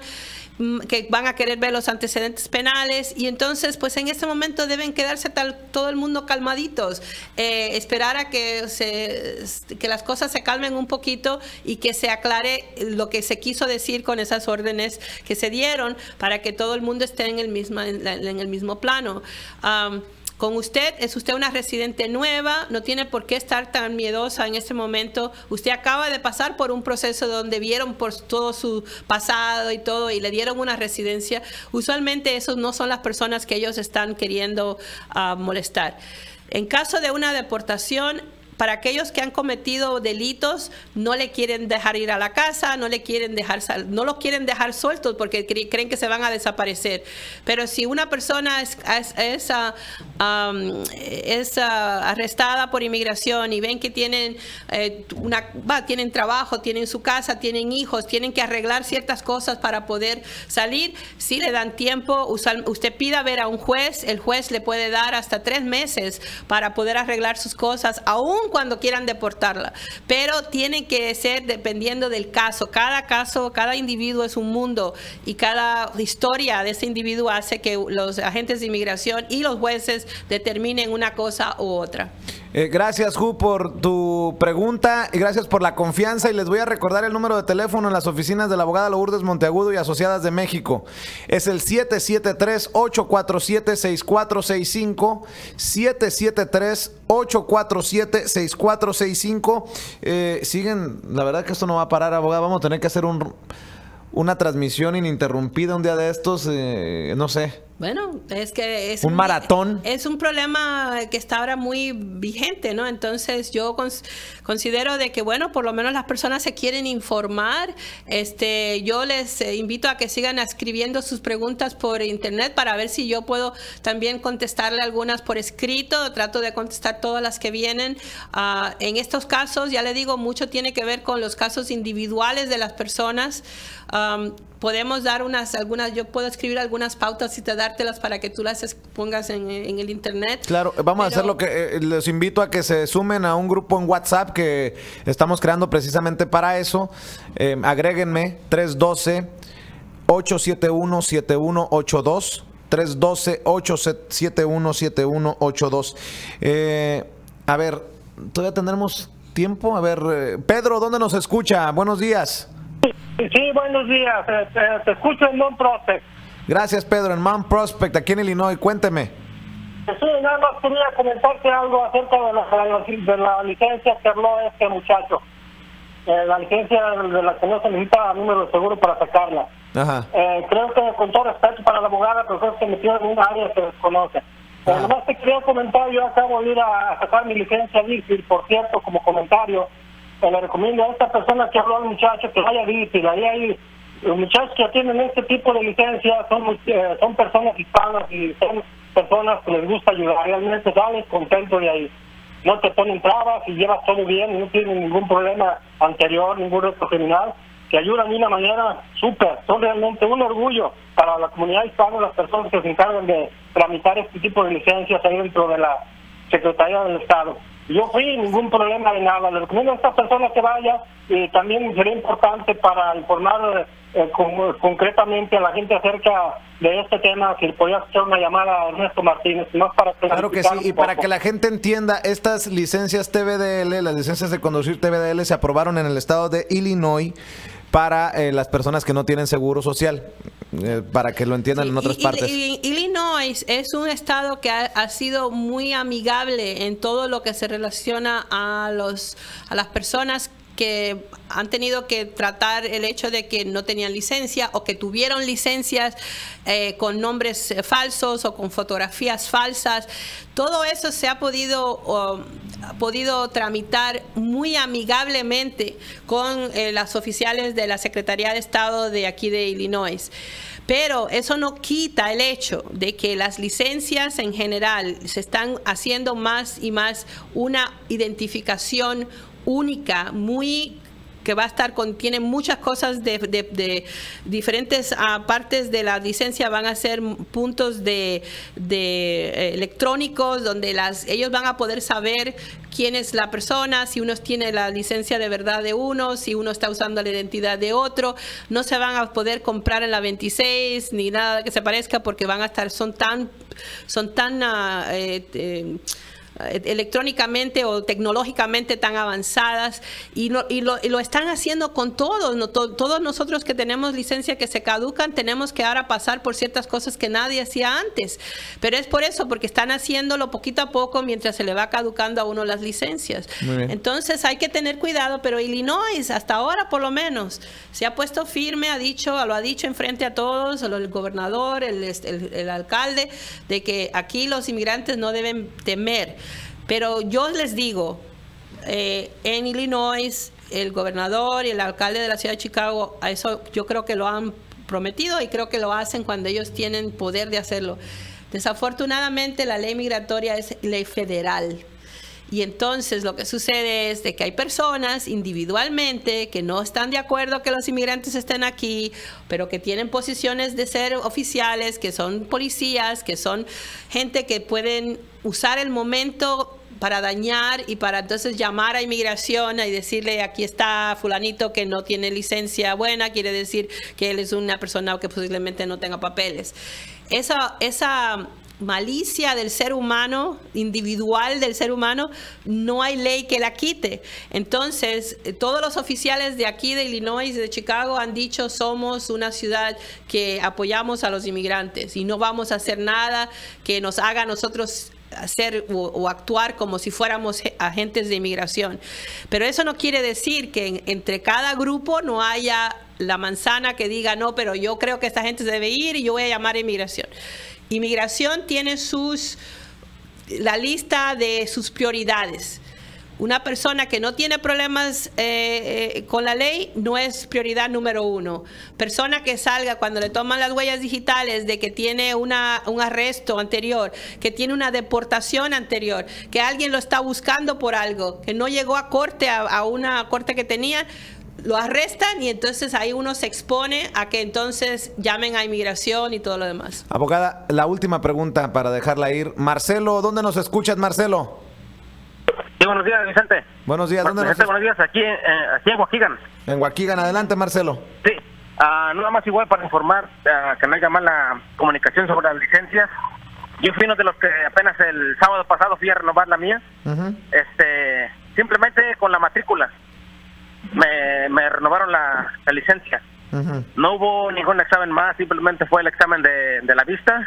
D: que van a querer ver los antecedentes penales. Y entonces pues en este momento deben quedarse tal, todo el mundo calmaditos eh, esperar a que se que las cosas se calmen un poquito y que se aclare lo que se quiso decir con esas órdenes que se dieron para que todo el mundo esté en el mismo en, en el mismo plano con usted, es usted una residente nueva, no tiene por qué estar tan miedosa en este momento. Usted acaba de pasar por un proceso donde vieron por todo su pasado y todo y le dieron una residencia. Usualmente esos no son las personas que ellos están queriendo ah, molestar. En caso de una deportación, para aquellos que han cometido delitos, no le quieren dejar ir a la casa, no le quieren dejar no lo quieren dejar sueltos porque cre- creen que se van a desaparecer. Pero si una persona es, ah, am, es ah, arrestada por inmigración y ven que tienen eh, una va, tienen trabajo, tienen su casa, tienen hijos, tienen que arreglar ciertas cosas para poder salir, si le dan tiempo, usted pida ver a un juez, el juez le puede dar hasta tres meses para poder arreglar sus cosas, aun cuando quieran deportarla. Pero tiene que ser dependiendo del caso. Cada caso, cada individuo es un mundo y cada historia de ese individuo hace que los agentes de inmigración y los jueces determinen una cosa u otra.
C: Eh, gracias, Ju, por tu pregunta y gracias por la confianza. Y les voy a recordar el número de teléfono en las oficinas de la abogada Lourdes Monteagudo y Asociadas de México. Es el 773-847-6465. 773-847-6465. Eh, siguen, la verdad que esto no va a parar, abogada. Vamos a tener que hacer un, una transmisión ininterrumpida un día de estos, eh, no sé.
D: Bueno, es que es
C: Un maratón.
D: Es un problema que está ahora muy vigente, ¿no? Entonces yo cons- considero de que bueno, por lo menos las personas se quieren informar. Este, yo les eh, invito a que sigan escribiendo sus preguntas por internet para ver si yo puedo también contestarle algunas por escrito. Trato de contestar todas las que vienen. Ah, en estos casos, ya le digo, mucho tiene que ver con los casos individuales de las personas. Podemos dar unas, algunas, yo puedo escribir algunas pautas y te dártelas para que tú las pongas en, en el internet.
C: Claro, vamos a hacer lo que eh, les invito a que se sumen a un grupo en WhatsApp que estamos creando precisamente para eso. Eh, agréguenme 312 871 7182 312 871 7182. Eh, a ver, todavía tendremos tiempo. A ver, eh, Pedro, ¿dónde nos escucha? Buenos días.
I: Sí, buenos días. Te, te escucho en Non Prospect.
C: Gracias, Pedro, en Mount Prospect, aquí en Illinois. Cuénteme.
I: Sí, nada más quería comentarte algo acerca de la, de la- licencia que habló este muchacho. Eh, la licencia de la que no se necesita número de seguro para sacarla.
C: Ajá.
I: Eh, creo que con todo respeto para la abogada, pero creo que se metió en un área que desconoce. Nomás te quería comentar, yo acabo de ir a sacar mi licencia Dixie, por cierto, como comentario, eh, le recomiendo a esta persona que habló al muchacho que vaya a Dixie, ahí hay los muchachos que tienen este tipo de licencia son eh, son personas hispanas y son personas que les gusta ayudar, realmente sales contento de ahí. No te ponen trabas y llevas todo bien no tienen ningún problema anterior, ningún reto criminal. Te ayudan de una manera súper. Son realmente un orgullo para la comunidad hispana, las personas que se encargan de tramitar este tipo de licencias ahí dentro de la Secretaría del Estado. Yo fui, ningún problema de nada. Le recomiendo a esta persona que vaya y también sería importante para informar eh, con- concretamente a la gente acerca de este tema, si podía hacer una llamada a Ernesto Martínez, más para
C: Claro que sí, y para que la gente entienda, estas licencias TVDL, las licencias de conducir TVDL se aprobaron en el estado de Illinois para eh, las personas que no tienen seguro social, eh, para que lo entiendan en otras
D: Y- y-
C: partes.
D: y- Illinois es un estado que ha, ha sido muy amigable en todo lo que se relaciona a los a las personas que han tenido que tratar el hecho de que no tenían licencia o que tuvieron licencias eh, con nombres eh, falsos o con fotografías falsas. Todo eso se ha podido, ha podido tramitar muy amigablemente con eh, las oficiales de la Secretaría de Estado de aquí de Illinois. Pero eso no quita el hecho de que las licencias en general se están haciendo más y más una identificación única, muy que va a estar contiene muchas cosas de, diferentes ah, partes de la licencia van a ser puntos de, de, eh, electrónicos donde las ellos van a poder saber quién es la persona, si uno tiene la licencia de verdad de uno, si uno está usando la identidad de otro, no se van a poder comprar en la 26 ni nada que se parezca porque van a estar son tan son tan eh, electrónicamente o tecnológicamente tan avanzadas y, no- y lo, y lo están haciendo con todos. no- to- todos nosotros que tenemos licencia que se caducan tenemos que ahora pasar por ciertas cosas que nadie hacía antes. Pero es por eso, porque están haciéndolo poquito a poco mientras se le va caducando a uno las licencias. Entonces hay que tener cuidado, pero Illinois, hasta ahora por lo menos, se ha puesto firme, ha dicho, lo ha dicho enfrente a todos, el gobernador, el, este, el- el alcalde, de que aquí los inmigrantes no deben temer. Pero yo les digo, eh, en Illinois, el gobernador y el alcalde de la ciudad de Chicago, a eso yo creo que lo han prometido y creo que lo hacen cuando ellos tienen poder de hacerlo. Desafortunadamente la ley migratoria es ley federal. Y entonces lo que sucede es de que hay personas individualmente que no están de acuerdo que los inmigrantes estén aquí, pero que tienen posiciones de ser oficiales, que son policías, que son gente que pueden usar el momento para dañar y para entonces llamar a inmigración y decirle aquí está fulanito que no tiene licencia buena, quiere decir que él es una persona que posiblemente no tenga papeles. Esa, esa malicia del ser humano, individual del ser humano, no hay ley que la quite. Entonces, eh, todos los oficiales de aquí, de Illinois, de Chicago, han dicho somos una ciudad que apoyamos a los inmigrantes y no vamos a hacer nada que nos haga a nosotros hacer o, actuar como si fuéramos agentes de inmigración. Pero eso no quiere decir que entre cada grupo no haya la manzana que diga, no, pero yo creo que esta gente debe ir y yo voy a llamar a inmigración. Inmigración tiene sus, la lista de sus prioridades. Una persona que no tiene problemas eh, eh, con la ley no es prioridad número uno. Persona que salga cuando le toman las huellas digitales de que tiene una, un arresto anterior, que tiene una deportación anterior, que alguien lo está buscando por algo, que no llegó a corte, a, a una corte que tenía, lo arrestan y entonces ahí uno se expone a que entonces llamen a inmigración y todo lo demás.
C: Abogada, la última pregunta para dejarla ir. Marcelo, ¿dónde nos escuchas, Marcelo?
J: Sí, buenos días, Vicente.
C: Buenos días, ¿dónde
J: Vicente, buenos días, aquí, eh, aquí en Waukegan.
C: En Waukegan, adelante, Marcelo.
J: Sí, uh, nada más igual para informar uh, que no haya mala comunicación sobre las licencias. Yo fui uno de los que apenas el sábado pasado fui a renovar la mía. Uh -huh. Este, simplemente con la matrícula me, me renovaron la, la licencia. -huh. No hubo ningún examen más, simplemente fue el examen de, de la vista,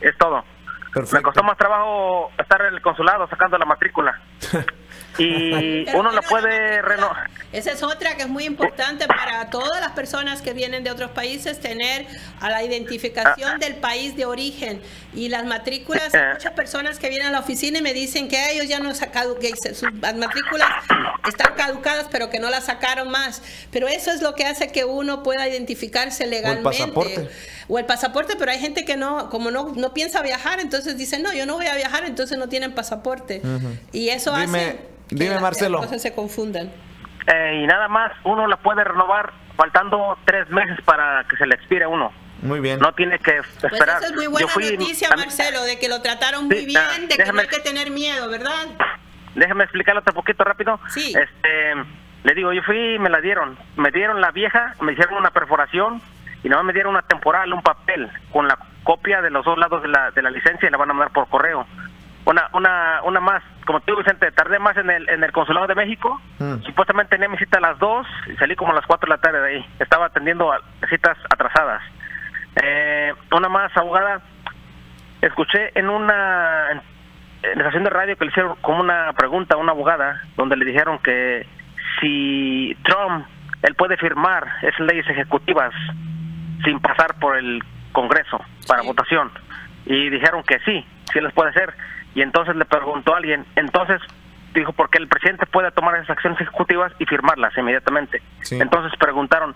J: es todo. Perfecto. Me costó más trabajo estar en el consulado sacando la matrícula. y uno la puede renovar.
D: Esa es otra que es muy importante para todas las personas que vienen de otros países, tener a la identificación del país de origen. Y las matrículas, hay muchas personas que vienen a la oficina y me dicen que ellos ya no sacaron, que sus matrículas están caducadas, pero que no las sacaron más. Pero eso es lo que hace que uno pueda identificarse legalmente.
C: O el pasaporte.
D: O el pasaporte, pero hay gente que no, como no, no piensa viajar, entonces dicen, no, yo no voy a viajar, entonces no tienen pasaporte. Uh -huh. Y eso
C: dime,
D: hace que
C: dime, Marcelo.
D: las cosas se confundan.
J: Eh, y nada más, uno la puede renovar faltando tres meses para que se le expire uno.
C: Muy bien.
J: No tiene que esperar.
D: Pues esa es muy buena fui, noticia, Marcelo, de que lo trataron muy sí, bien, de déjame, que no hay que tener miedo, ¿verdad?
J: Déjame explicarlo otro poquito rápido.
D: Sí.
J: Este, le digo, yo fui y me la dieron. Me dieron la vieja, me hicieron una perforación y no me dieron una temporal, un papel con la copia de los dos lados de la, de la licencia y la van a mandar por correo. Una, una, una más, como te digo Vicente, tardé más en el, en el consulado de México. Mm. Supuestamente tenía mi cita a las 2 y salí como a las 4 de la tarde de ahí. Estaba atendiendo a citas atrasadas. Eh, una más, abogada. Escuché en una en la estación de radio que le hicieron como una pregunta a una abogada donde le dijeron que si Trump él puede firmar esas leyes ejecutivas sin pasar por el Congreso para sí. votación y dijeron que sí, sí las puede hacer y entonces le preguntó a alguien, entonces dijo porque el presidente puede tomar esas acciones ejecutivas y firmarlas inmediatamente. Sí. Entonces preguntaron,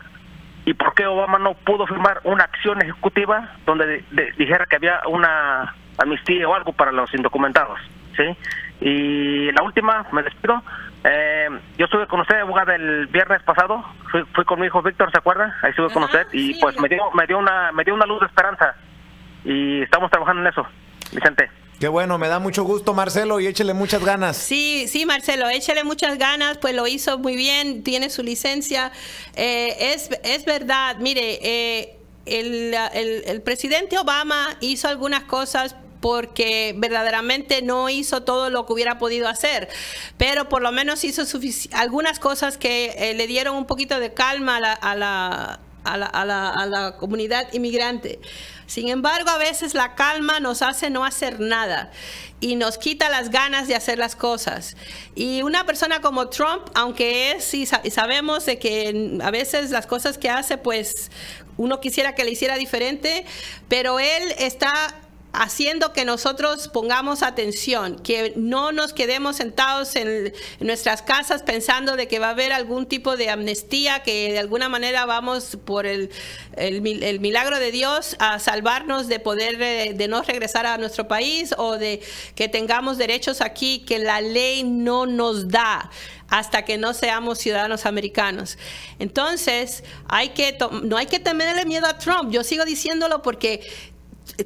J: ¿y por qué Obama no pudo firmar una acción ejecutiva donde de, de, dijera que había una amnistía o algo para los indocumentados? ¿Sí? Y la última, me despido. Eh, yo estuve con usted, abogada, el viernes pasado. Fui, fui, con mi hijo Víctor, ¿se acuerda? Ahí estuve Ajá, con usted y sí, pues me dio, me dio una, me dio una luz de esperanza y estamos trabajando en eso, Vicente.
C: Qué bueno, me da mucho gusto Marcelo y échele muchas ganas.
D: Sí, sí, Marcelo, échele muchas ganas, pues lo hizo muy bien, tiene su licencia. Eh, es, es verdad, mire, eh, el, el, el presidente Obama hizo algunas cosas porque verdaderamente no hizo todo lo que hubiera podido hacer, pero por lo menos hizo algunas cosas que eh, le dieron un poquito de calma a la, a la, a la, a la, a la comunidad inmigrante. Sin embargo, a veces la calma nos hace no hacer nada y nos quita las ganas de hacer las cosas. Y una persona como Trump, aunque es y sabemos de que a veces las cosas que hace, pues uno quisiera que le hiciera diferente, pero él está haciendo que nosotros pongamos atención, que no nos quedemos sentados en, nuestras casas pensando de que va a haber algún tipo de amnistía, que de alguna manera vamos por el, el, el milagro de Dios a salvarnos de poder, eh, de no regresar a nuestro país o de que tengamos derechos aquí que la ley no nos da hasta que no seamos ciudadanos americanos. Entonces, hay que no hay que tenerle miedo a Trump. Yo sigo diciéndolo porque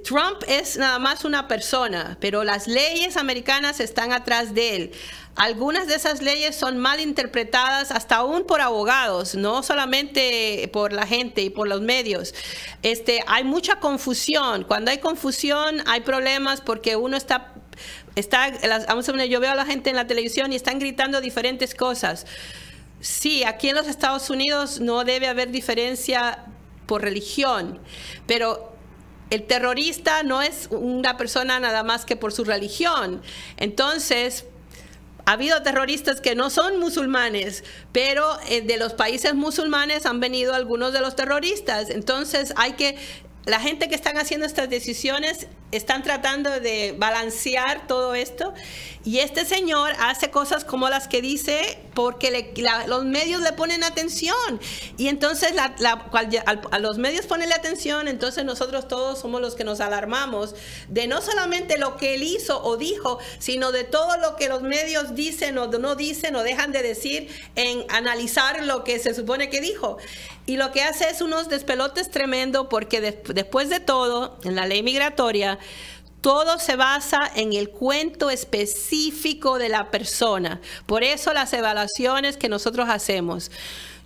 D: Trump es nada más una persona, pero las leyes americanas están atrás de él. Algunas de esas leyes son mal interpretadas hasta aún por abogados, no solamente por la gente y por los medios. Este, hay mucha confusión. Cuando hay confusión, hay problemas porque uno está está vamos a ver, yo veo a la gente en la televisión y están gritando diferentes cosas. Sí, aquí en los Estados Unidos no debe haber diferencia por religión, pero el terrorista no es una persona nada más que por su religión. Entonces, ha habido terroristas que no son musulmanes, pero eh, de los países musulmanes han venido algunos de los terroristas. Entonces, hay que la gente que están haciendo estas decisiones están tratando de balancear todo esto. Y este señor hace cosas como las que dice porque los medios le ponen atención. Y entonces a los medios ponerle atención entonces nosotros todos somos los que nos alarmamos de no solamente lo que él hizo o dijo sino de todo lo que los medios dicen o no dicen o dejan de decir en analizar lo que se supone que dijo. Y lo que hace es unos despelotes tremendo porque de- después de todo, en la ley migratoria, todo se basa en el cuento específico de la persona. Por eso las evaluaciones que nosotros hacemos.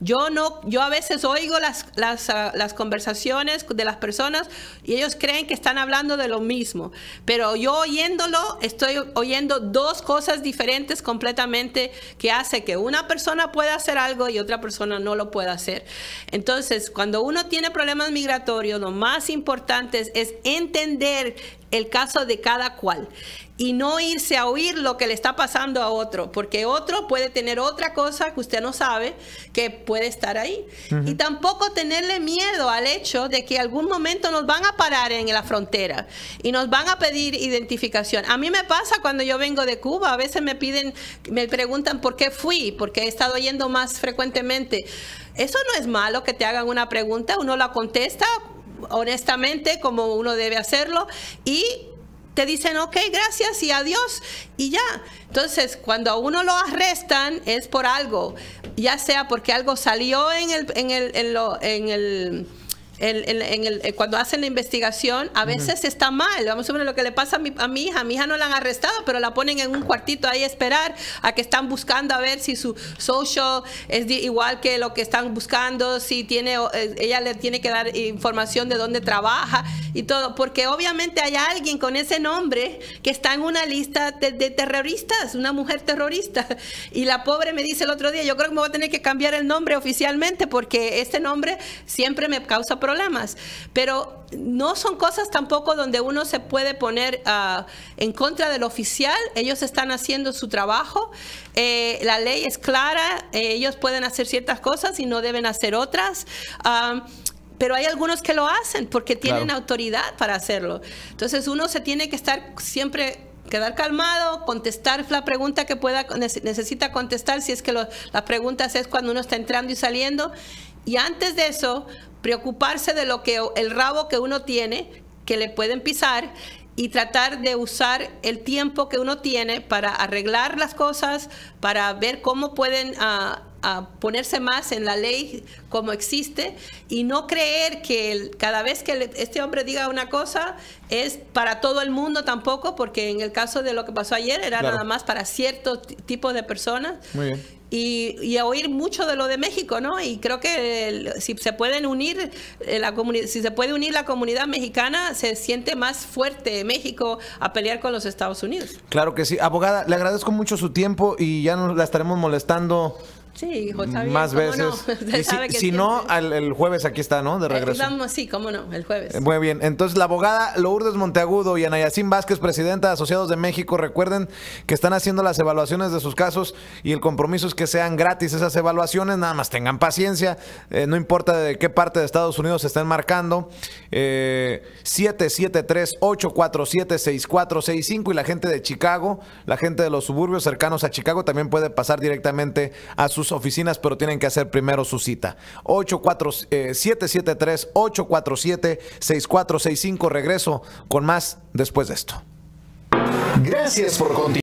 D: Yo no, yo a veces oigo las, las, ah, las conversaciones de las personas y ellos creen que están hablando de lo mismo. Pero yo oyéndolo, estoy oyendo dos cosas diferentes completamente que hace que una persona pueda hacer algo y otra persona no lo pueda hacer. Entonces, cuando uno tiene problemas migratorios, lo más importante es entender el caso de cada cual y no irse a oír lo que le está pasando a otro, porque otro puede tener otra cosa que usted no sabe que puede estar ahí. Y tampoco tenerle miedo al hecho de que algún momento nos van a parar en la frontera y nos van a pedir identificación. A mí me pasa cuando yo vengo de Cuba, a veces me piden, me preguntan por qué fui, porque he estado yendo más frecuentemente. Eso no es malo que te hagan una pregunta, uno la contesta honestamente como uno debe hacerlo y te dicen, ok, gracias y adiós, y ya. Entonces, cuando a uno lo arrestan es por algo, ya sea porque algo salió en el, en el, en lo- en el el- en el- eh, cuando hacen la investigación, a veces está mal. Vamos a ver lo que le pasa a mi, a mi hija. A mi hija no la han arrestado, pero la ponen en un cuartito ahí a esperar a que están buscando a ver si su social es igual que lo que están buscando, si tiene, eh, ella le tiene que dar información de dónde trabaja y todo, porque obviamente hay alguien con ese nombre que está en una lista de, de terroristas, una mujer terrorista. Y la pobre me dice el otro día, yo creo que me voy a tener que cambiar el nombre oficialmente porque este nombre siempre me causa problemas. Pero no son cosas tampoco donde uno se puede poner ah, en contra del oficial. Ellos están haciendo su trabajo. Eh, la ley es clara. eh, ellos pueden hacer ciertas cosas y no deben hacer otras. Ah, pero hay algunos que lo hacen porque tienen
C: Claro.
D: autoridad para hacerlo. Entonces uno se tiene que estar siempre quedar calmado, contestar la pregunta que pueda nece- necesita contestar si es que lo- las preguntas es cuando uno está entrando y saliendo y antes de eso preocuparse de lo que el rabo que uno tiene que le pueden pisar y tratar de usar el tiempo que uno tiene para arreglar las cosas, para ver cómo pueden ah, ah, ponerse más en la ley como existe y no creer que el- cada vez que este hombre diga una cosa es para todo el mundo tampoco, porque en el caso de lo que pasó ayer era
C: Claro.
D: nada más para cierto tipo de personas
C: Muy bien.
D: Y, y a oír mucho de lo de México, ¿no? Y creo que si se pueden unir eh, la si se puede unir la comunidad mexicana, se siente más fuerte México a pelear con los Estados Unidos.
C: Claro que sí. Abogada, le agradezco mucho su tiempo y ya nos la estaremos molestando
D: Sí, hijo, está bien.
C: más
D: ¿cómo
C: veces.
D: no?
C: Y si,
D: que
C: si no, al- el jueves aquí está, ¿no? De regreso.
D: vamos, sí, cómo no, el jueves.
C: Eh, Muy bien, entonces la abogada Lourdes Monteagudo y Anayacín Vázquez, presidenta de Asociados de México, recuerden que están haciendo las evaluaciones de sus casos y el compromiso es que sean gratis esas evaluaciones, nada más tengan paciencia, eh, no importa de qué parte de Estados Unidos se estén marcando, eh, 773-847-6465 y la gente de Chicago, la gente de los suburbios cercanos a Chicago también puede pasar directamente a sus oficinas, pero tienen que hacer primero su cita. 84, eh, 773-847-6465. Regreso con más después de esto.
A: Gracias por continuar.